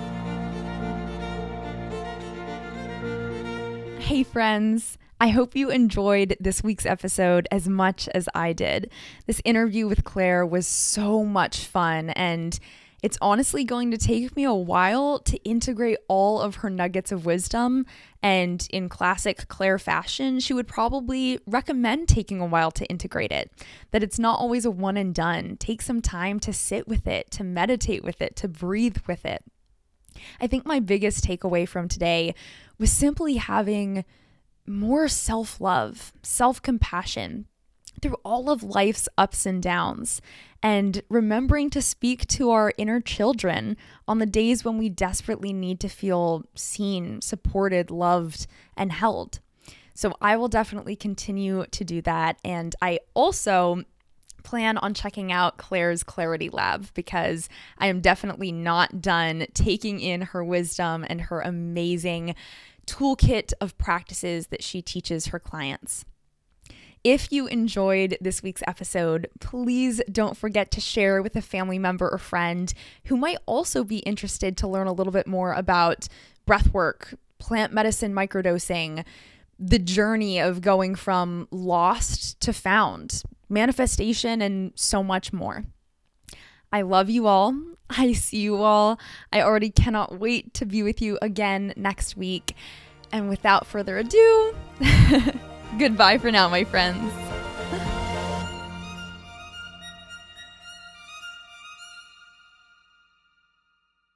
Hey, friends. I hope you enjoyed this week's episode as much as I did. This interview with Claire was so much fun, and it's honestly going to take me a while to integrate all of her nuggets of wisdom. And in classic Claire fashion, she would probably recommend taking a while to integrate it. That it's not always a one and done. Take some time to sit with it, to meditate with it, to breathe with it. I think my biggest takeaway from today was simply having more self love, self compassion through all of life's ups and downs, and remembering to speak to our inner children on the days when we desperately need to feel seen, supported, loved, and held. So I will definitely continue to do that. And I also plan on checking out Claire's Clarity Lab because I am definitely not done taking in her wisdom and her amazing toolkit of practices that she teaches her clients. If you enjoyed this week's episode, please don't forget to share with a family member or friend who might also be interested to learn a little bit more about breathwork, plant medicine microdosing, the journey of going from lost to found, manifestation, and so much more. I love you all. I see you all. I already cannot wait to be with you again next week. And without further ado, goodbye for now, my friends.